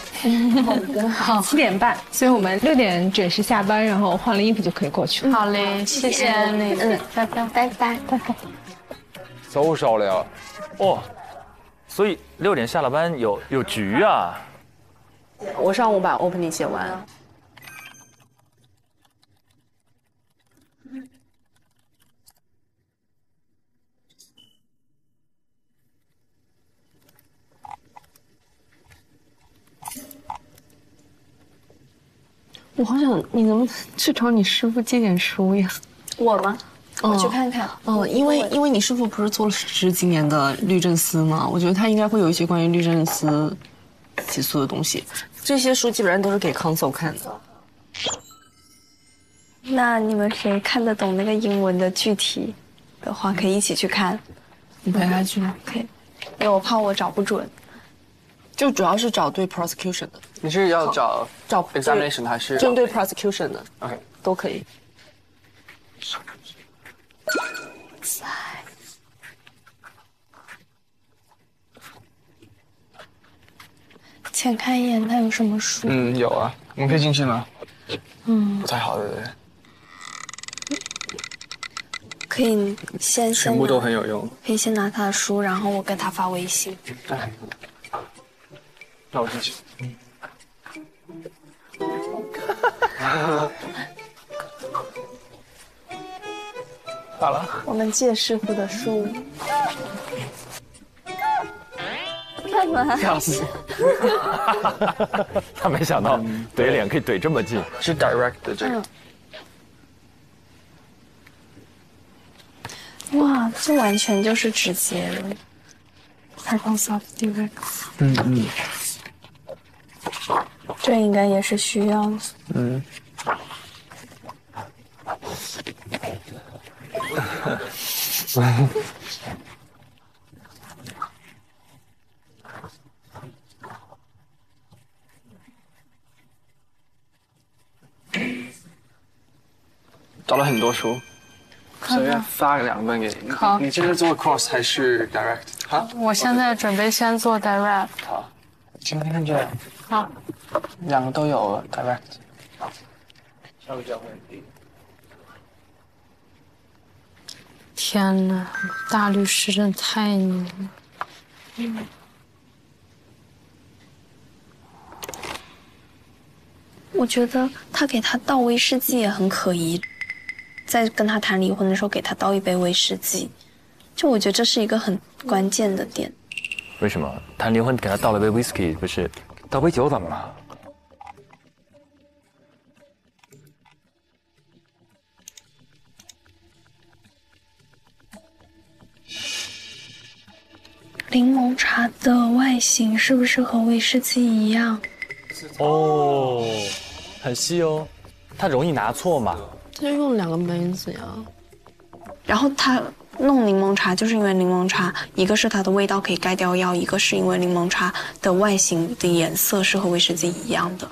好的，好。七点半，所以我们六点准时下班，然后换了衣服就可以过去了。好嘞，谢谢那个，嗯，拜拜拜拜拜拜。收手了。哦，所以六点下了班有有局啊？我上午把 opening 写完。我好想，你能不能去找你师傅借点书呀？我吗？我去看看。嗯，因为因为你师傅不是做了十几年的律政司吗？我觉得他应该会有一些关于律政司起诉的东西。这些书基本上都是给 counsel 看的。那你们谁看得懂那个英文的具体的话，可以一起去看。你陪他去吗？可以，因为我怕我找不准。就主要是找对 prosecution 的，你是要找找 examination 还是针对 prosecution 的 OK 都可以。浅看一眼，他有什么书？嗯，有啊，我们可以进去吗？嗯不，太好，对不对？可以先全部都很有用。可以先拿他的书，然后我跟他发微信。哎，那我进去。好了，我们借师傅的书。干嘛？吓死！他没想到怼脸可以怼这么近。是 direct 的这个。哇，这完全就是直接的。Microsoft Direct，嗯嗯这应该也是需要的。嗯。找了很多书，看看所以发两本给你。好你这是做 cross 还是 direct？好，我现在准备先做 direct。好，今天这样，好，两个都有 direct。下个交换天哪，大律师真的太牛了。嗯我觉得他给他倒威士忌也很可疑，在跟他谈离婚的时候给他倒一杯威士忌，就我觉得这是一个很关键的点。为什么谈离婚给他倒了杯 whisky 不是？倒杯酒怎么了？柠檬茶的外形是不是和威士忌一样？哦，很细哦，它容易拿错嘛。他就用两个杯子呀。然后他弄柠檬茶，就是因为柠檬茶，一个是它的味道可以盖掉药，一个是因为柠檬茶的外形的颜色是和威士忌一样的。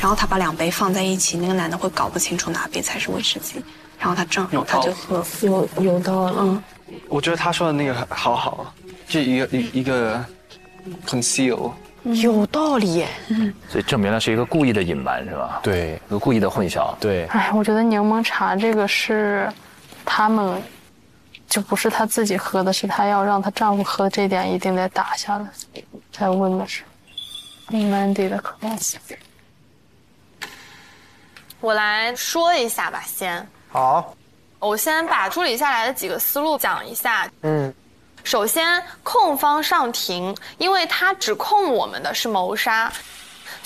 然后他把两杯放在一起，那个男的会搞不清楚哪杯才是威士忌，然后他正好他就喝，有有道理。嗯，我觉得他说的那个好好，就一个一一个 conceal。有道理耶。所以证明了是一个故意的隐瞒是吧？对，一个故意的混淆。对，哎，我觉得柠檬茶这个是他们，就不是她自己喝的，是她要让她丈夫喝，这点一定得打下来。再问的是 Mandy 的 class。我来说一下吧，先。好，我先把梳理下来的几个思路讲一下。嗯，首先，控方上庭，因为他指控我们的是谋杀，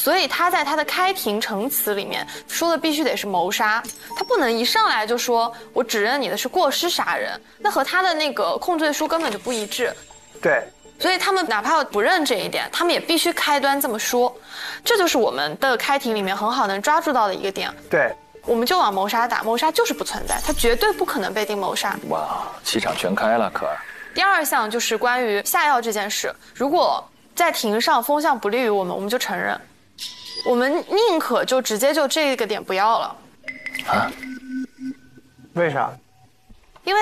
所以他在他的开庭陈词里面说的必须得是谋杀，他不能一上来就说我指认你的是过失杀人，那和他的那个控罪书根本就不一致。对，所以他们哪怕不认这一点，他们也必须开端这么说，这就是我们的开庭里面很好能抓住到的一个点。对，我们就往谋杀打，谋杀就是不存在，他绝对不可能被定谋杀。哇，气场全开了，可儿。第二项就是关于下药这件事，如果在庭上风向不利于我们，我们就承认，我们宁可就直接就这个点不要了。啊？为啥？因为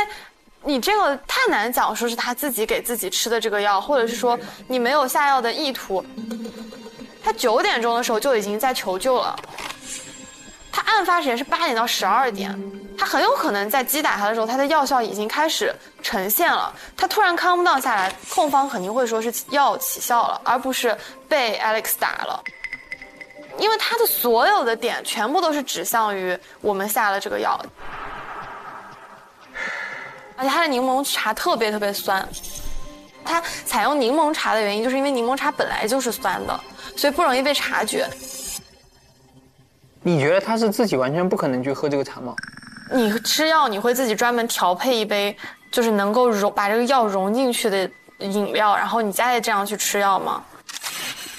你这个太难讲，说是他自己给自己吃的这个药，或者是说你没有下药的意图。他九点钟的时候就已经在求救了，他案发时间是八点到十二点，他很有可能在击打他的时候，他的药效已经开始呈现了。他突然 calm down 下来，控方肯定会说是药起效了，而不是被 Alex 打了。因为它的所有的点全部都是指向于我们下了这个药，而且它的柠檬茶特别特别酸。它采用柠檬茶的原因，就是因为柠檬茶本来就是酸的，所以不容易被察觉。你觉得他是自己完全不可能去喝这个茶吗？你吃药，你会自己专门调配一杯，就是能够融把这个药融进去的饮料，然后你再这样去吃药吗？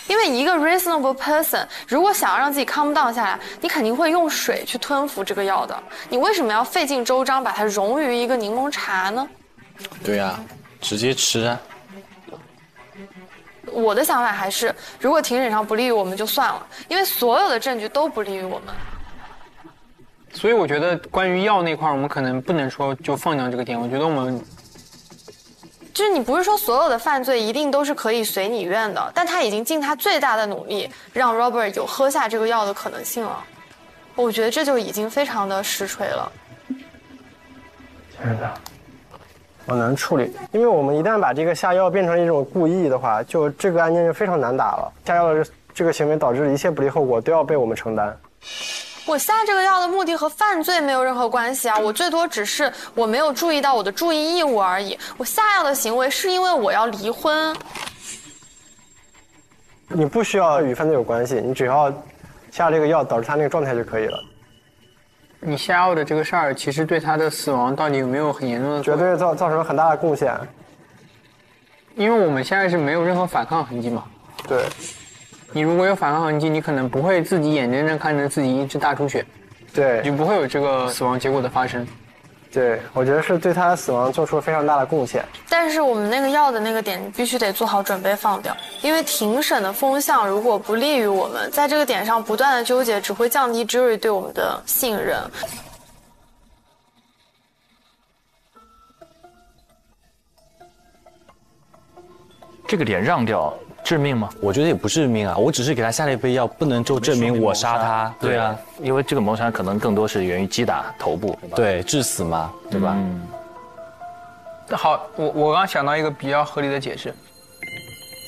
因为一个 reasonable person 如果想要让自己 calm down 下来，你肯定会用水去吞服这个药的。你为什么要费尽周章把它溶于一个柠檬茶呢？对呀、直接吃啊。我的想法还是，如果庭审上不利于我们就算了，因为所有的证据都不利于我们。所以我觉得关于药那块儿，我们可能不能说就放掉这个点。我觉得我们就是你不是说所有的犯罪一定都是可以随你愿的，但他已经尽他最大的努力让 Robert 有喝下这个药的可能性了。我觉得这就已经非常的实锤了。真的，好难处理，因为我们一旦把这个下药变成一种故意的话，就这个案件就非常难打了。下药的这个行为导致一切不利后果都要被我们承担。我下这个药的目的和犯罪没有任何关系啊，我最多只是我没有注意到我的注意义务而已。我下药的行为是因为我要离婚，你不需要与犯罪有关系，你只要下这个药导致他那个状态就可以了。你下药的这个事儿，其实对他的死亡到底有没有很严重的？绝对造造成很大的贡献。因为我们现在是没有任何反抗痕迹嘛。对。你如果有反抗痕迹，你可能不会自己眼睁睁看着自己一直大出血，对，就不会有这个死亡结果的发生。对我觉得是对他的死亡做出了非常大的贡献。但是我们那个药的那个点必须得做好准备放掉，因为庭审的风向如果不利于我们，在这个点上不断的纠结，只会降低 Jury 对我们的信任。这个点让掉。致命吗？我觉得也不致命啊，我只是给他下了一杯药，不能就证明我杀他。对啊，，因为这个谋杀可能更多是源于击打头部，对，致死嘛，对吧？嗯好，我我刚想到一个比较合理的解释，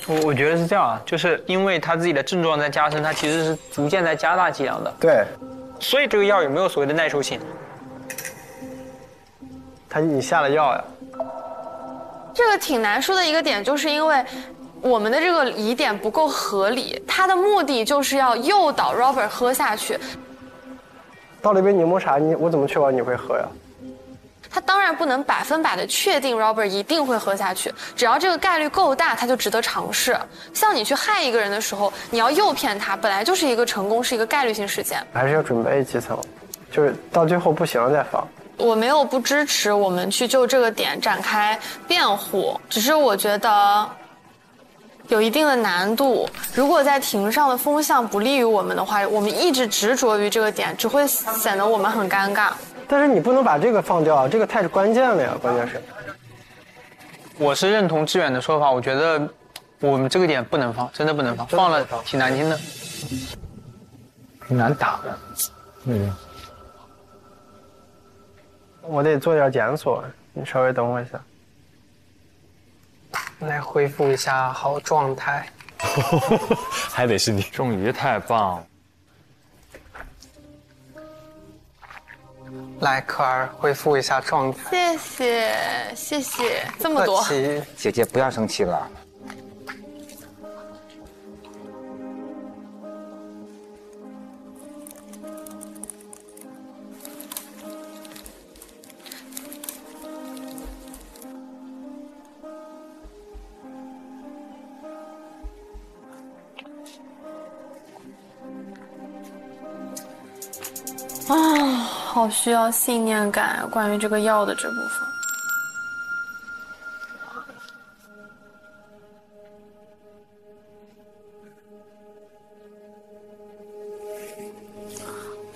我我觉得是这样啊，就是因为他自己的症状在加深，他其实是逐渐在加大剂量的。对，所以这个药有没有所谓的耐受性？他你下了药呀，这个挺难说的一个点，就是因为我们的这个疑点不够合理，他的目的就是要诱导 Robert 喝下去。倒了一杯柠檬茶，你我怎么确保你会喝呀？他当然不能百分百的确定 Robert 一定会喝下去，只要这个概率够大，他就值得尝试。像你去害一个人的时候，你要诱骗他，本来就是一个成功，是一个概率性事件。还是要准备几层，就是到最后不行了再放。我没有不支持我们去就这个点展开辩护，只是我觉得有一定的难度。如果在庭上的风向不利于我们的话，我们一直执着于这个点，只会显得我们很尴尬。但是你不能把这个放掉啊，这个太关键了呀，关键是。我是认同志远的说法，我觉得我们这个点不能放，真的不能放，放了挺难听的。挺难打的。嗯。我得做点检索，你稍微等我一下。来恢复一下好状态。还得是你，终于太棒了。来，可儿恢复一下状态。谢谢，谢谢，这么多。姐姐不要生气了。啊，好需要信念感啊，关于这个药的这部分。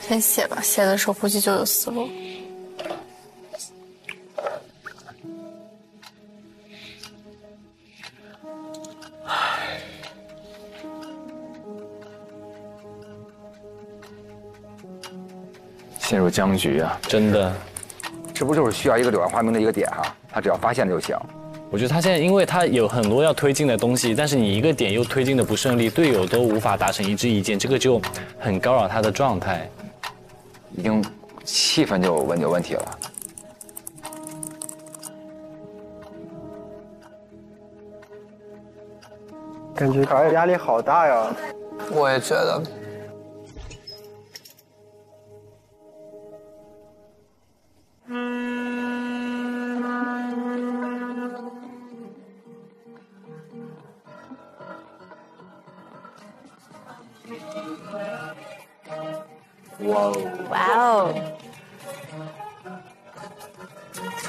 先写吧，写的时候估计就有思路。陷入僵局啊，真的。这不就是需要一个柳暗花明的一个点哈、他只要发现了就行。我觉得他现在，因为他有很多要推进的东西，但是你一个点又推进的不顺利，队友都无法达成一致意见，这个就很干扰他的状态。已经气氛就有问有问题了。感觉导演压力好大呀。我也觉得。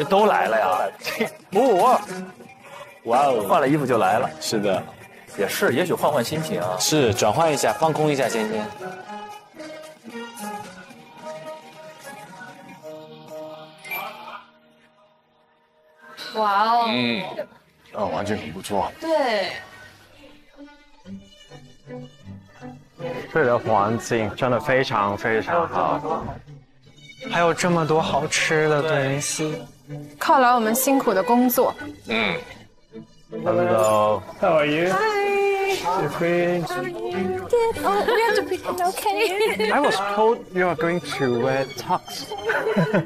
都来了呀！不，哇哦，换了衣服就来了。是的，也是，也许换换心情啊。是转换一下，放空一下，先先。哇哦，嗯，啊，完全很不错。对，这里的环境真的非常非常好，还有这么多好吃的东西。犒劳我们辛苦的工作。嗯。Hello. How are you? Hi. Good. Oh, we have to pretend okay. I was told you are going to wear tux.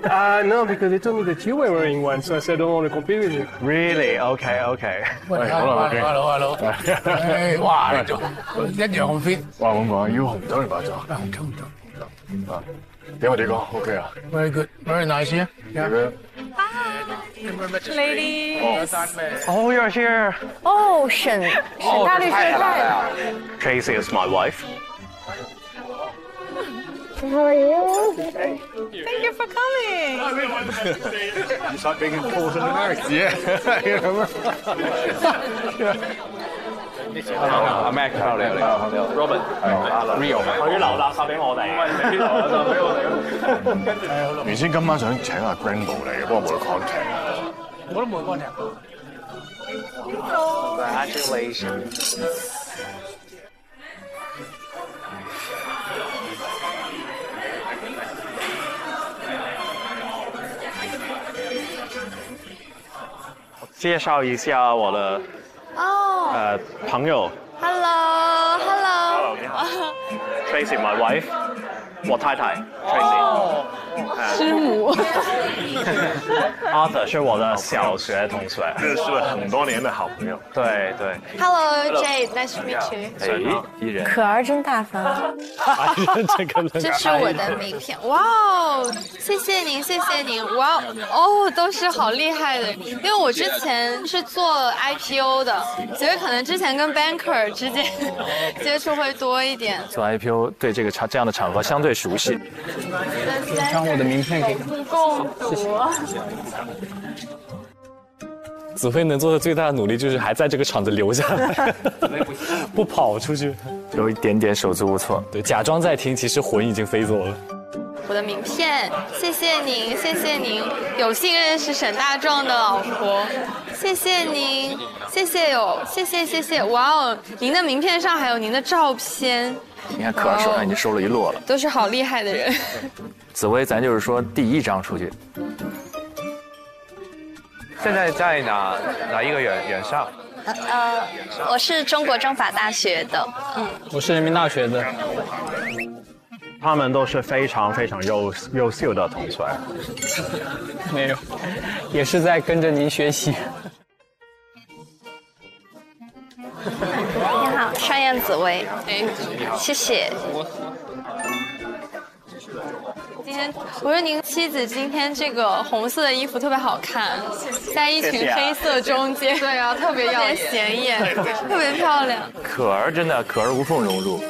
uh, no, because they told me that you were wearing one, so I said I don't want to compete with you. Really? Okay, okay. Hello,。Hello，Hello。誒，哇，你做一樣咁 fit。哇，我講要紅酒定白酒？紅酒，紅酒。啊，點啊？點講？OK 啊？Very good, very nice, yeah. Yeah. Ladies. Oh, you're here. 哦，沈沈大律师太。 Tracy is my wife. How are you? Thank you for coming. It's like being in Portland, America. Yeah, you remember? 阿 Mac 靠你，你好，Robin，係 Rio，佢留垃圾俾我哋，你留垃圾俾我哋。原先今晚想請阿 Green 嚟嘅，不過冇 contact。我都冇 contact。Congratulations. Congratulations. 介绍一下我的哦呃朋友 Hello，Hello，Hello，你好。Tracy，my wife，我太太 Tracy。师母 Arthur 是我的小学同学，认识了很多年的好朋友。对对。Hello Jade，nice to meet you。哎。可儿真大方。这个这是我的名片，哇哦！谢谢您，谢谢您，哇哦哦，都是好厉害的。因为我之前是做 IPO 的，所以可能之前跟 banker 之间 接触会多一点。做 IPO 对这个场这样的场合相对熟悉。将我的名片给共读。子飞能做的最大的努力就是还在这个场子留下来，不跑出去，有一点点手足无措。对，假装在听，其实魂已经飞走了。我的名片，谢谢您，谢谢您，有幸认识沈大壮的老婆，谢谢您，谢谢有，谢谢谢谢，哇哦，您的名片上还有您的照片，你看可儿手上已经收了一摞了。都是好厉害的人。紫薇，咱就是说第一张出去。现在在哪哪一个院院校？呃，我是中国政法大学的，嗯，我是人民大学的。他们都是非常非常优优秀的同学。没有，也是在跟着您学习。你好，山燕紫薇，哎，谢谢。今天我说您妻子今天这个红色的衣服特别好看，在一群黑色中间，对啊，特别耀眼，显眼，特别漂亮。可儿真的可儿无缝融入。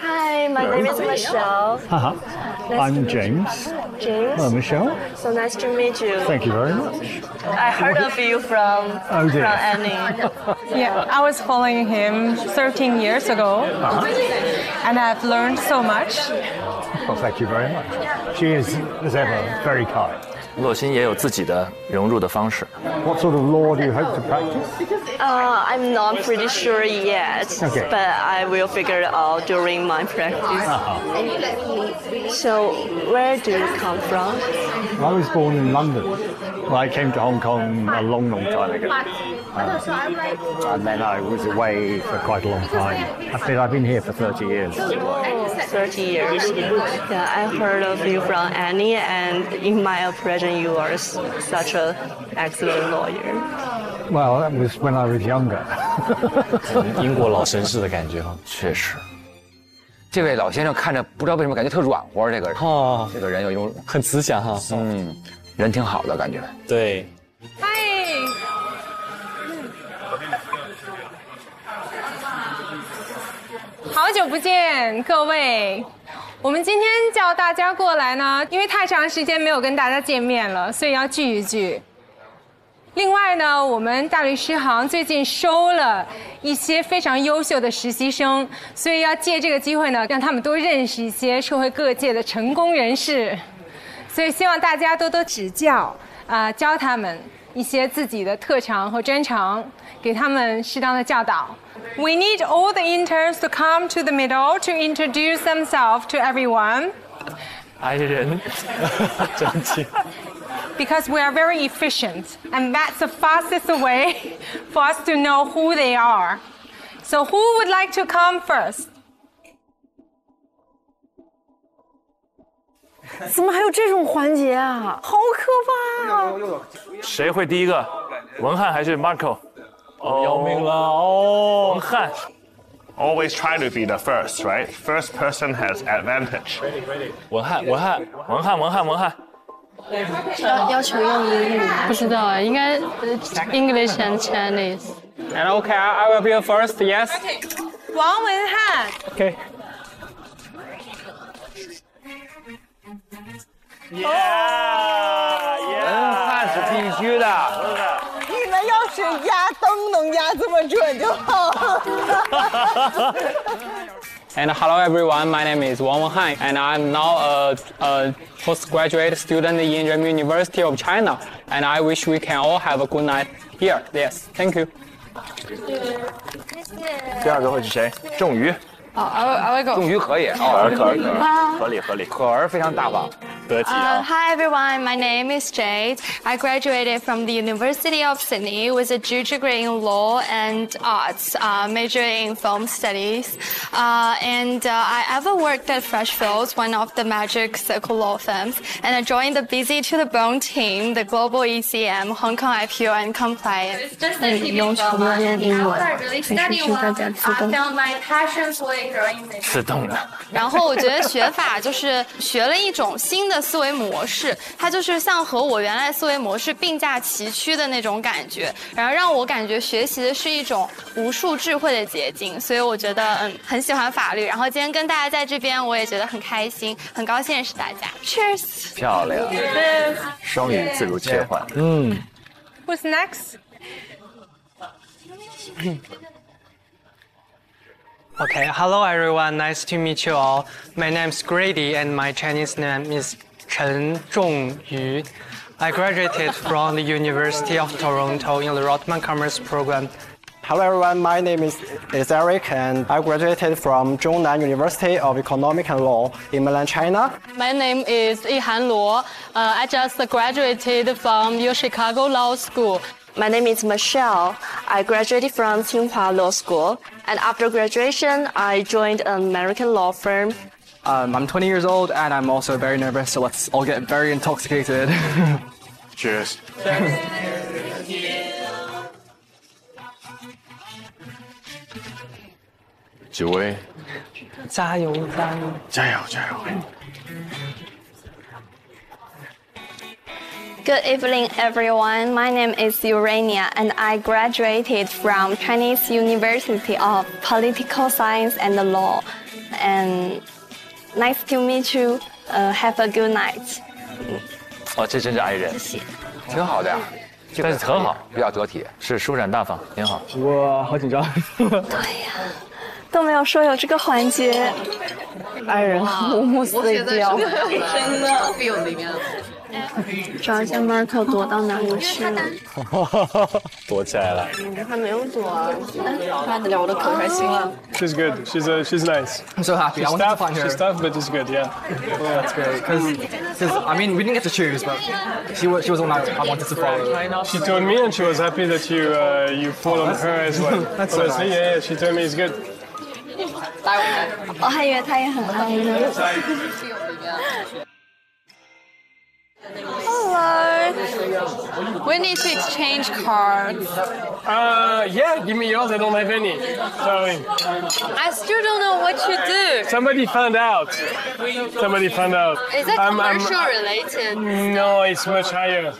Hi, my name is Michelle. Haha. Nice I'm James. James. Hello, Michelle. So nice to meet you. Thank you very much. I heard of you from, oh, dear. from Annie. yeah, I was following him 13 years ago, uh -huh. and I've learned so much. Well, thank you very much. She is, as ever, very kind. 洛欣也有自己的融入的方式。 What sort of law do you hope to practice? Uh, I'm not pretty sure yet, Okay. but I will figure it out during my practice. So, where do you come from? I was born in London. Well, I came to Hong Kong a long, long time ago. Uh, and then I was away for quite a long time. I've been, I've been here for 30 years. Oh, 30 years. Yeah, I heard of you from Annie, and in my impression, you are s- such an excellent lawyer. Well, that was when I was younger. 英国老绅士的感觉哈，确实。这位老先生看着不知道为什么感觉特软和，这个人哦，这个人有一种很慈祥哈，嗯， 人挺好的感觉。对，嗨，好久不见，各位。我们今天叫大家过来呢，因为太长时间没有跟大家见面了，所以要聚一聚。另外呢，我们大律师行最近收了一些非常优秀的实习生，所以要借这个机会呢，让他们多认识一些社会各界的成功人士。所以希望大家多多指教，啊、教他们一些自己的特长和专长，给他们适当的教导。We need all the interns to come to the middle to introduce themselves to everyone. 爱人，真气。 because we are very efficient and that's the fastest way for us to know who they are. So who would like to come first? 怎么还有这种环节啊？好可怕啊！谁会第一个？文翰还是 Marco？要命了哦！文翰。Always try to be the first, right? First person has advantage. 文翰，文翰，文翰，文翰，文翰。要要求用英语，不知道啊，应该呃 English and Chinese。And okay, I I will be the first. Yes. 王文翰。Okay. Yeah, 文翰是必须的。你们要是压灯能压这么准就好。 And hello everyone, my name is Wang Wenhan, and I'm now a, a postgraduate student in Renmin University of China. And I wish we can all have a good night here. Yes, thank you. 第二个会是谁？仲瑜。 好，I will go。仲瑜可以，可儿可儿可啊儿，合理合理。可儿非常大方，得体 Uh, 啊。 hi everyone, my name is Jade. I graduated from the University of Sydney with a dual degree in law and arts, uh, major in film studies. Uh, and uh, I ever worked at Freshfields, one of the Magic Circle law firms, and I joined the busy to the bone team, the global ECM, Hong Kong IPO and compliance. Just a TV drama. I really study one. I found my passion for 自动的。然后我觉得学法就是学了一种新的思维模式，它就是像和我原来思维模式并驾齐驱的那种感觉，然后让我感觉学习的是一种无数智慧的结晶，所以我觉得嗯很喜欢法律。然后今天跟大家在这边，我也觉得很开心，很高兴认识大家。Cheers！漂亮，双语自如切换。嗯，What's next? Okay, hello everyone. Nice to meet you all. My name is Grady and my Chinese name is Chen Zhongyu. I graduated from the University of Toronto in the Rotman Commerce program. Hello everyone, my name is, is Eric and I graduated from Zhongnan University of Economic and Law in mainland China. My name is Yihan Luo. Uh, I just graduated from your Chicago Law School. My name is Michelle. I graduated from Tsinghua Law School, and after graduation, I joined an American law firm. Um, I'm 20 years old and I'm also very nervous, so let's all get very intoxicated. Cheers. 九威，加油，加油！加油，加油！ Good evening, everyone. My name is Urania, and I graduated from Chinese University of Political Science and Law. And nice to meet you. Uh, have a good night. 哦，这真是爱人，挺好的呀，但是很好，比较得体，是舒展大方，挺好。我好紧张。对呀都没有说有这个环节，爱人默默碎掉，真的 feel 里面。找一下 Marco 躲到哪里去了？躲起来了。还没有躲啊，他聊的可开心了。 She's good. She's uh, she's nice. I'm so happy. She's I wanted to tough. find her. She's tough, but she's good. Yeah. Yeah, that's great. Because, I mean, we didn't get to choose, but she was, she was the one I, I wanted to follow. She told me, and she was happy that you uh, you followed her as well. That's so Honestly, nice. yeah, yeah. She told me it's good. 我还以为他也很爱呢。 Hello. We need to exchange cards. Uh, yeah. Give me yours. I don't have any. Sorry. I still don't know what you do. Somebody found out. Somebody found out. Is that I'm- I'm- commercial related? No, it's much higher.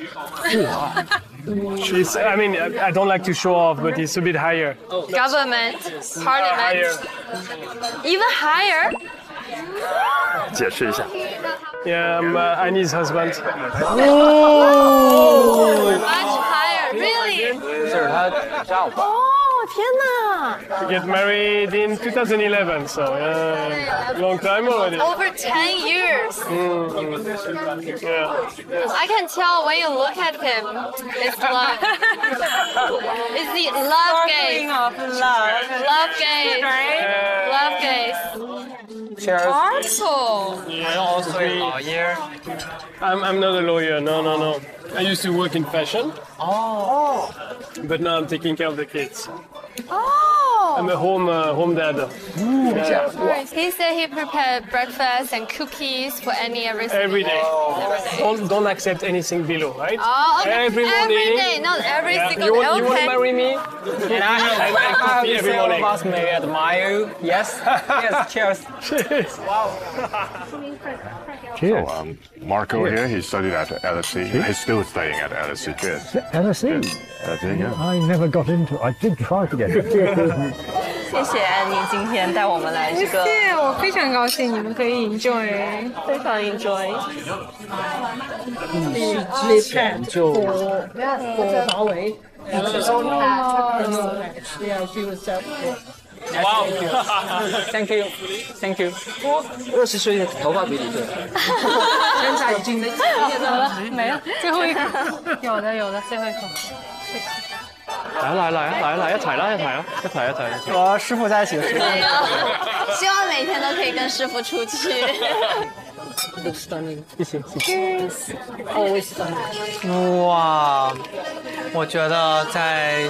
She's, I mean, I I don't like to show off, but it's a bit higher. Government, Higher. parliament, even higher. 解释一下。 Yeah, I'm uh, Annie's husband. Much higher, really? 这是她丈夫。 天哪！We get married in 2011, so yeah, long time already. Over 10 years. Mm-hmm. I can tell when you look at him, it's love. it's the love gaze. Of love. Love gaze. Right? Love gaze. Cheers. Awesome. Yeah, also a lawyer. I'm, I'm not a lawyer. No, no, no. I used to work in fashion. Oh. But now I'm taking care of the kids. Oh. I'm a home uh, home dad. Yeah. He said he prepared breakfast and cookies for any every single Every day. Don't, don't accept anything below, right? Oh, okay. Every morning. Every day, not every Yeah. single you day. want, You want Okay. to marry me? Can I have, I I have coffee every say all of morning. us may admire you? Yes? yes, cheers. Cheers. So, um, Marco here, he studied at LSE. He's still studying at LSE. Good. LSE? That's it, yeah. I never got into it. I did try to get into 谢谢安妮今天带我们来这个，谢谢，我非常高兴你们可以 enjoy。非常 enjoy。研究华为。 哇，Thank you，Thank you。我二十岁的头发比你多，现在已经没了，没了，最后一口，有的有的，最后一口。来来来来来，一齊啦，一齊啦，一齊一齊。和师傅在一起的时候，希望每天都可以跟师傅出去。谢谢。Always 哇，我觉得在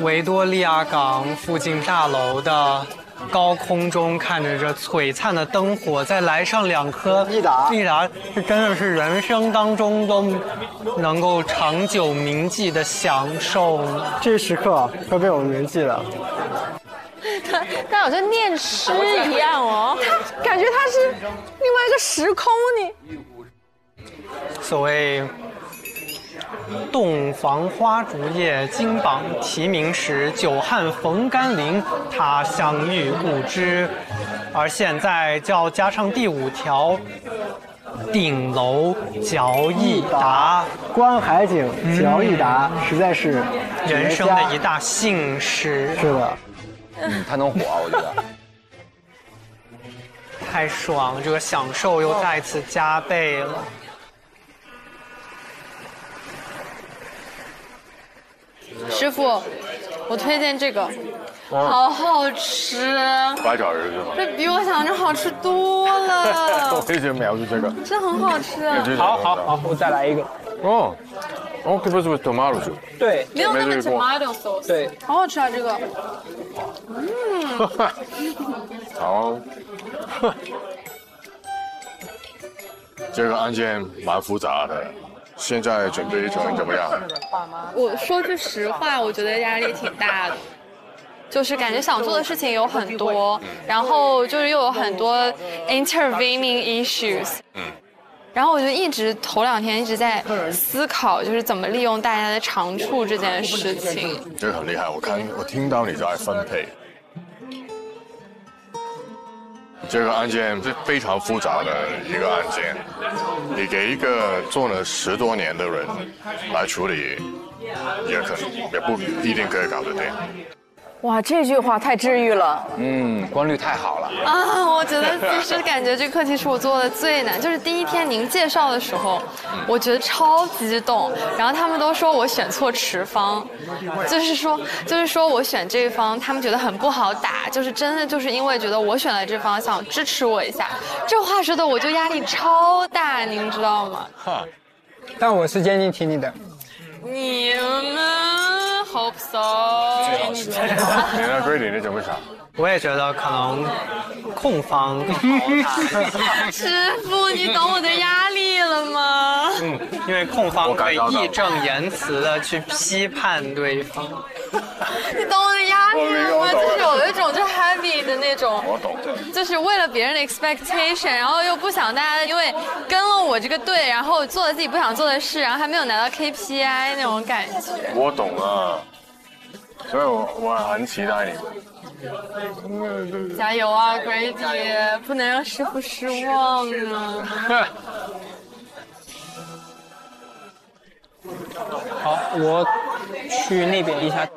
维多利亚港附近大楼的高空中看着这璀璨的灯火，再来上两颗益达，益达是真的是人生当中都能够长久铭记的享受。这时刻会被我们铭记的。他他好像念诗一样哦，他感觉他是另外一个时空你。所谓“洞房花烛夜，金榜题名时，久旱逢甘霖，他乡遇故知”，而现在就要加上第五条。顶楼嚼一达，观海景嚼一达，实在是人生的一大幸事。是的。嗯，他能火，我觉得 太爽，这个享受又再次加倍了。师傅，我推荐这个，好好吃。八角鱼是吗？这比我想象中好吃多了。我一直瞄着这个。真很好吃。好好好，我再来一个。哦，哦，这不是 tomato sauce？对，没有那个 tomato sauce。对，好好吃啊这个。嗯。好。这个案件蛮复杂的，现在准备成怎么样？我说句实话，我觉得压力挺大的，就是感觉想做的事情有很多，然后就是又有很多 intervening issues。嗯。然后我就一直头两天一直在思考，就是怎么利用大家的长处这件事情。这个很厉害，我看我听到你在分配。这个案件是非常复杂的一个案件，你给一个做了十多年的人来处理，也可能也不一定可以搞得定。哇，这句话太治愈了。嗯，光律太好了啊！我觉得其实感觉这课题是我做的最难，就是第一天您介绍的时候，我觉得超激动，然后他们都说我选错持方，就是说就是说我选这方，他们觉得很不好打，就是真的就是因为觉得我选了这方，想支持我一下。这话说的我就压力超大，您知道吗？哈，但我是坚定听你的。你们 hope so。你呢，Grady？你怎么想？我也觉得可能控方更好。师傅，你懂我的压力了吗？嗯，因为控方可以义正言辞的去批判对方。你懂我的压力了吗？就是有一种就那种，我懂，就是为了别人的 expectation，然后又不想大家因为跟了我这个队，然后做了自己不想做的事，然后还没有拿到 KPI 那种感觉。我懂了，所以我我很期待你们。加油啊，Grady！不能让师傅失望啊！好，我去那边一下。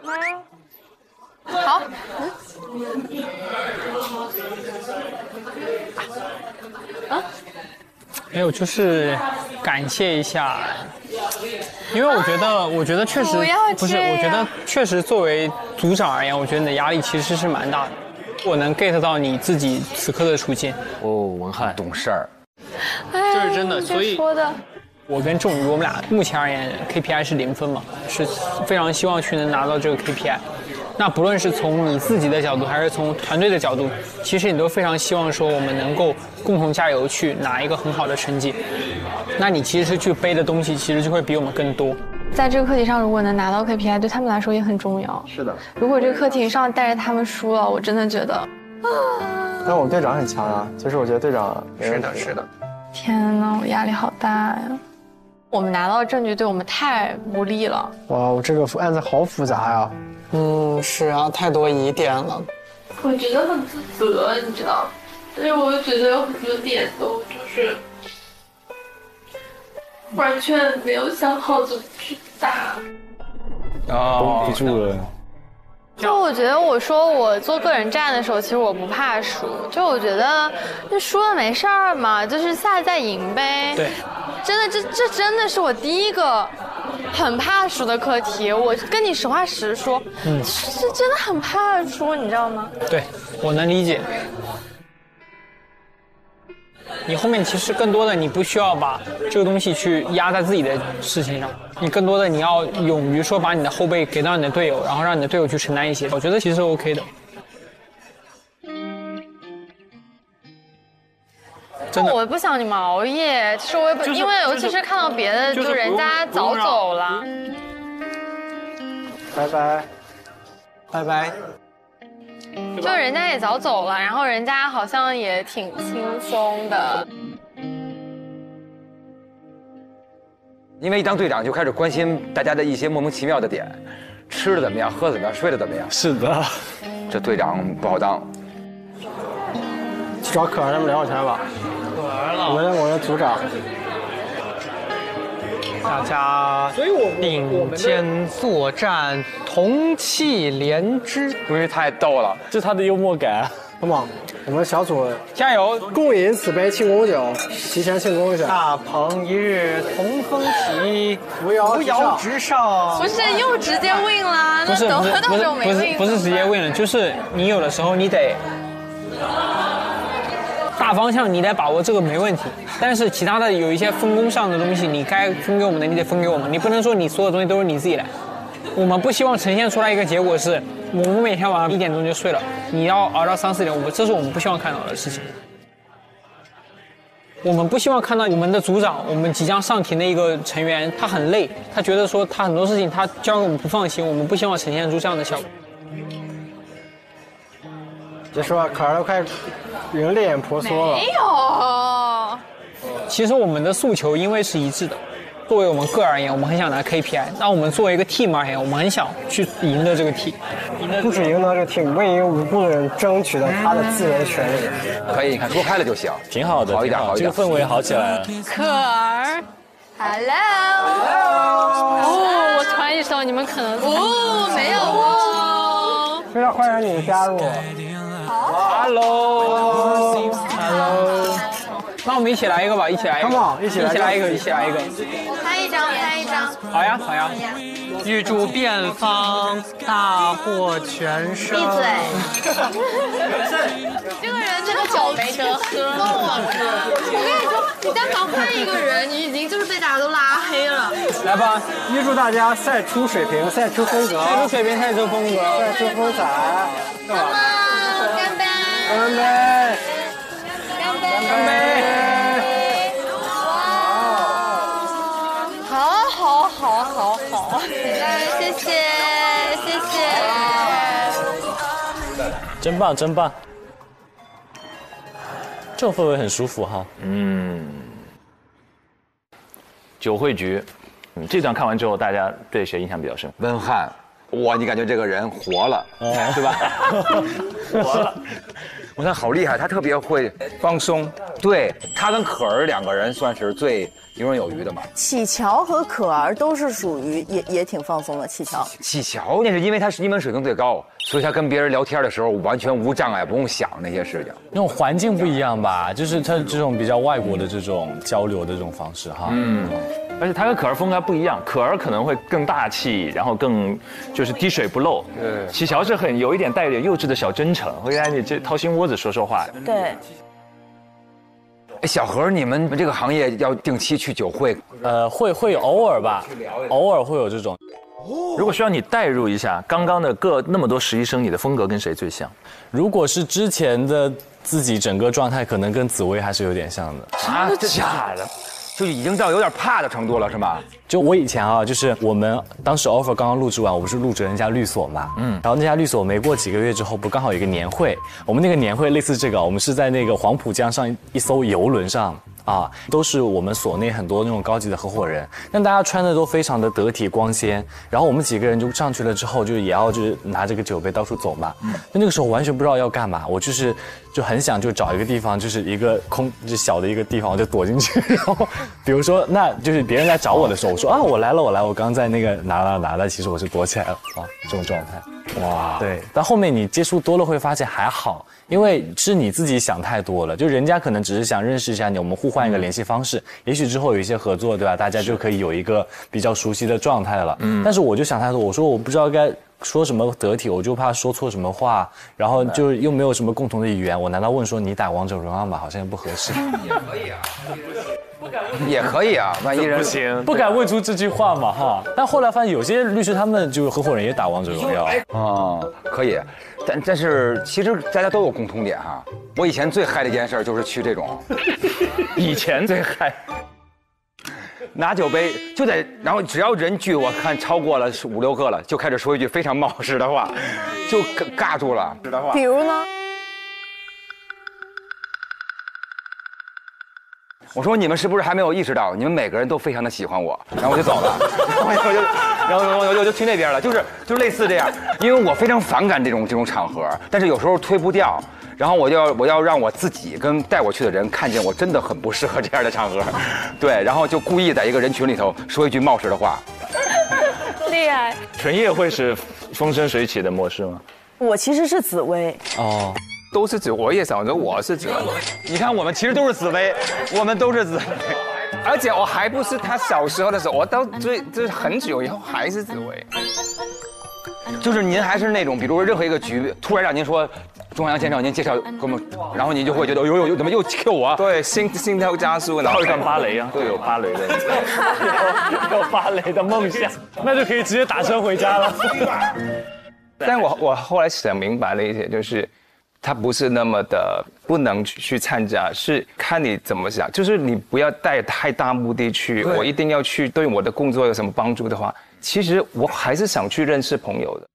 好。啊？没有，就是感谢一下，因为我觉得，我觉得确实不是，我觉得确实作为组长而言，我觉得你的压力其实是蛮大的。我能 get 到你自己此刻的处境。哦，文翰懂事儿，这是真的。所以说的。我跟仲宇，我们俩目前而言 KPI 是零分嘛，是非常希望去能拿到这个 KPI。那不论是从你自己的角度，还是从团队的角度，其实你都非常希望说我们能够共同加油去拿一个很好的成绩。那你其实去背的东西，其实就会比我们更多。在这个课题上，如果能拿到 KPI，对他们来说也很重要。是的。如果这个课题上带着他们输了，我真的觉得。啊但我们队长很强啊，其实我觉得队长是的，是的。天哪，我压力好大呀！我们拿到证据对我们太不利了。哇，我这个案子好复杂呀。嗯，是啊，太多疑点了。我觉得很自责，你知道，但是我又觉得有很多点都就是完全没有想好怎么去打。哦，记住了。就我觉得，我说我做个人战的时候，其实我不怕输。就我觉得，就输了没事儿嘛，就是下次再赢呗。对，真的，这这真的是我第一个很怕输的课题。我跟你实话实说，嗯这真的很怕输，你知道吗？对，我能理解。你后面其实更多的，你不需要把这个东西去压在自己的事情上，你更多的你要勇于说把你的后背给到你的队友，然后让你的队友去承担一些。我觉得其实是 OK 的。真的我不想你们熬夜，其实我也不，就是因为尤其是看到别的，就是就人家早走了。拜拜，拜拜。就人家也早走了，然后人家好像也挺轻松的。因为一当队长就开始关心大家的一些莫名其妙的点，吃的怎么样，喝的怎么样，睡的怎么样。是的，这队长不好当。去找可儿他们聊会天吧。可儿我们我的组长，大家并肩作战，同气连枝，不是太逗了，这是他的幽默感。好吗？我们小组加油！共饮此杯庆功酒，提前庆功一下。大鹏一日同风起，扶摇直上。不是又直接 win 了？不是那不是不是等会到时候没不是不是直接 win 了，就是你有的时候你得大方向你得把握这个没问题，但是其他的有一些分工上的东西，你该分给我们的你得分给我们，你不能说你所有东西都是你自己来。我们不希望呈现出来一个结果是，我们每天晚上一点钟就睡了，你要熬到三四点，我们这是我们不希望看到的事情。我们不希望看到我们的组长，我们即将上庭的一个成员，他很累，他觉得说他很多事情他交给我们不放心，我们不希望呈现出这样的效果。别说了，可儿都快人泪眼婆娑了。没有。其实我们的诉求因为是一致的，作为我们个人而言，我们很想拿 KPI；那我们作为一个 team 而言，我们很想去赢得这个 team。不止赢得这个 team，为一个无辜的人争取了他的自由权利。可以，你看多开了就行，挺好的，好一点，好好一点，这个氛围好起来了。可儿，Hello，哦，我突然意识到你们可能哦，没有哦。非常欢迎你的加入。Hello，Hello，那我们一起来一个吧，一起来一个 Come on，一起来一起来一个，一起来一个。拍一张，拍一张。好呀，好呀。预祝辩方大获全胜。闭嘴！这个人这个酒没得喝。我跟你说，你但凡换一个人，你已经就是被大家都拉黑了。来吧，预祝大家赛出水平，赛出风格，赛出水平，赛出风格，赛出风采。干杯！干杯！干杯！好好好好好，来，谢谢谢谢。真棒，真棒！这种氛围很舒服哈。嗯，酒会局，嗯，这段看完之后，大家对谁印象比较深？温汉，哇，你感觉这个人活了，对吧？活了。我看好厉害，他特别会放松。对他跟可儿两个人算是最游刃有余的嘛。启乔和可儿都是属于也也挺放松的。启乔，启乔那是因为他是英文水平最高，所以他跟别人聊天的时候完全无障碍，不用想那些事情。那种环境不一样吧，就是他这种比较外国的这种交流的这种方式哈。嗯，而且他跟可儿风格不一样，可儿可能会更大气，然后更就是滴水不漏。对，启乔是很有一点带一点幼稚的小真诚，会让你这掏心窝子说说话。对。哎，小何，你们这个行业要定期去酒会？呃，会会有偶尔吧，偶尔会有这种。如果需要你代入一下刚刚的各那么多实习生，你的风格跟谁最像？如果是之前的自己整个状态，可能跟紫薇还是有点像的。啊，真的假的？就已经到有点怕的程度了，是吗？就我以前啊，就是我们当时 offer 刚刚录制完，我不是录制人家律所嘛，嗯，然后那家律所没过几个月之后，不刚好有一个年会，我们那个年会类似这个，我们是在那个黄浦江上一艘游轮上。啊，都是我们所内很多那种高级的合伙人，但大家穿的都非常的得体光鲜，然后我们几个人就上去了之后，就也要就是拿这个酒杯到处走嘛。那那个时候完全不知道要干嘛，我就是就很想就找一个地方，就是一个空就小的一个地方，我就躲进去。然后比如说，那就是别人来找我的时候，我说啊我来了我来，我刚在那个哪哪哪的，其实我是躲起来了啊，这种状态。哇，对，但后面你接触多了会发现还好，因为是你自己想太多了，就人家可能只是想认识一下你，我们互换一个联系方式，也许之后有一些合作，对吧？大家就可以有一个比较熟悉的状态了。嗯，但是我就想太多，我说我不知道该说什么得体，我就怕说错什么话，然后就又没有什么共同的语言，我难道问说你打王者荣耀吗？好像也不合适。也可以啊。也可以啊，万一人不行，不敢问出这句话嘛哈。但后来发现有些律师他们就合伙人也打王者荣耀啊，可以。但但是其实大家都有共同点哈。我以前最嗨的一件事就是去这种，以前最嗨，拿酒杯就在，然后只要人聚我看超过了五六个了，就开始说一句非常冒失的话，就尬住了。比如呢？我说你们是不是还没有意识到，你们每个人都非常的喜欢我，然后我就走了，然后我就，然后我就就去那边了，就是就类似这样，因为我非常反感这种这种场合，但是有时候推不掉，然后我就要我要让我自己跟带我去的人看见我真的很不适合这样的场合，对，然后就故意在一个人群里头说一句冒失的话，厉害。陈烨会是风生水起的模式吗？我其实是紫薇。哦。都是紫，我也想着我是紫薇。你看，我们其实都是紫薇，我们都是紫薇。而且我还不是他小时候的时候，我到最就是很久以后还是紫薇。就是您还是那种，比如说任何一个局，突然让您说中央先生，您介绍给我们，然后您就会觉得有有有怎么又 Q 我？对，心心跳加速，跳一段芭蕾啊，都有芭蕾的，有芭蕾的梦想，那就可以直接打车回家了。但我我后来想明白了一些，就是。他不是那么的不能去参加，是看你怎么想。就是你不要带太大目的去，我一定要去对我的工作有什么帮助的话，其实我还是想去认识朋友的。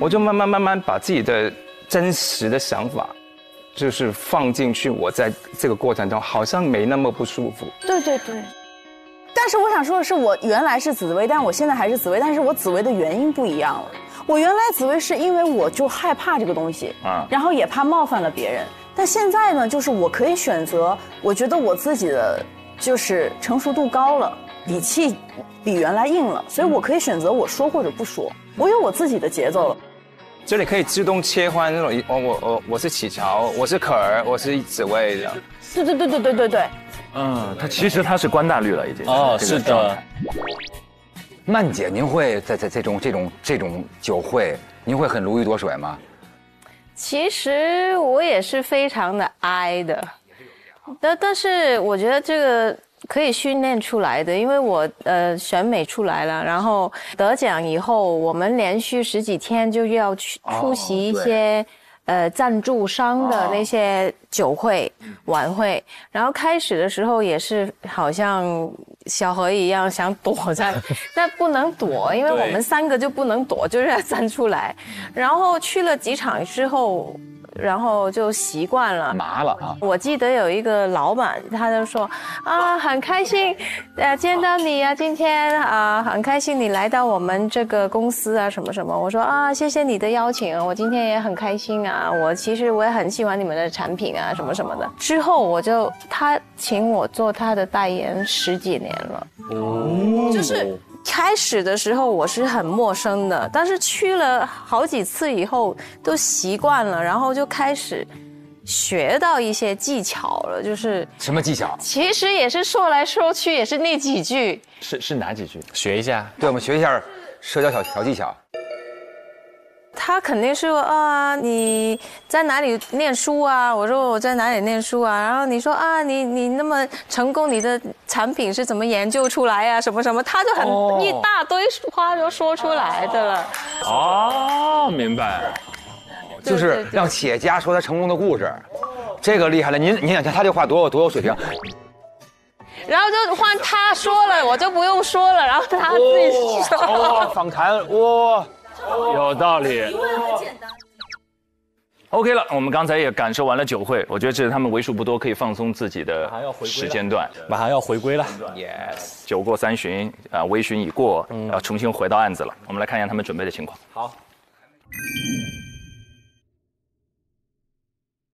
我就慢慢慢慢把自己的真实的想法，就是放进去。我在这个过程中好像没那么不舒服。对对对。但是我想说的是，我原来是紫薇，但我现在还是紫薇，但是我紫薇的原因不一样了。我原来紫薇是因为我就害怕这个东西啊，然后也怕冒犯了别人。但现在呢，就是我可以选择，我觉得我自己的就是成熟度高了，底气比原来硬了，所以我可以选择我说或者不说，我有我自己的节奏了。这里可以自动切换那种，我我我我是启乔，我是可儿，我是紫薇的。对对对对对对对。嗯，他其实他是官大律了已经。哦，是的。曼姐，您会在在这种这种这种酒会，您会很如鱼得水吗？其实我也是非常的 I 的，但但是我觉得这个可以训练出来的，因为我呃选美出来了，然后得奖以后，我们连续十几天就要去出席一些。呃，赞助商的那些酒会、晚会，然后开始的时候也是好像小何一样想躲在，但不能躲，因为我们三个就不能躲，就是要 站出来。然后去了几场之后。然后就习惯了，麻了啊！我记得有一个老板，他就说啊，很开心，呃，见到你啊，今天啊，很开心你来到我们这个公司啊，什么什么。我说啊，谢谢你的邀请，我今天也很开心啊。我其实我也很喜欢你们的产品啊，什么什么的。之后我就他请我做他的代言十几年了，哦，就是。开始的时候我是很陌生的，但是去了好几次以后都习惯了，然后就开始学到一些技巧了。就是什么技巧？其实也是说来说去也是那几句。是是哪几句？学一下。对，我们学一下社交小小技巧。他肯定是说啊，你在哪里念书啊？我说我在哪里念书啊？然后你说啊，你你那么成功，你的产品是怎么研究出来呀？什么什么，他就很一大堆话就说出来的了。哦，明白，就是让企业家说他成功的故事，这个厉害了。您您想想，他这话多有多有水平。然后就换他说了，我就不用说了，然后他自己说。哦，访谈哇。有道理。很简单 OK 了，我们刚才也感受完了酒会，我觉得这是他们为数不多可以放松自己的时间段，马上要回归了。Yes，酒过三巡，啊，微醺已过，要重新回到案子了。我们来看一下他们准备的情况。好。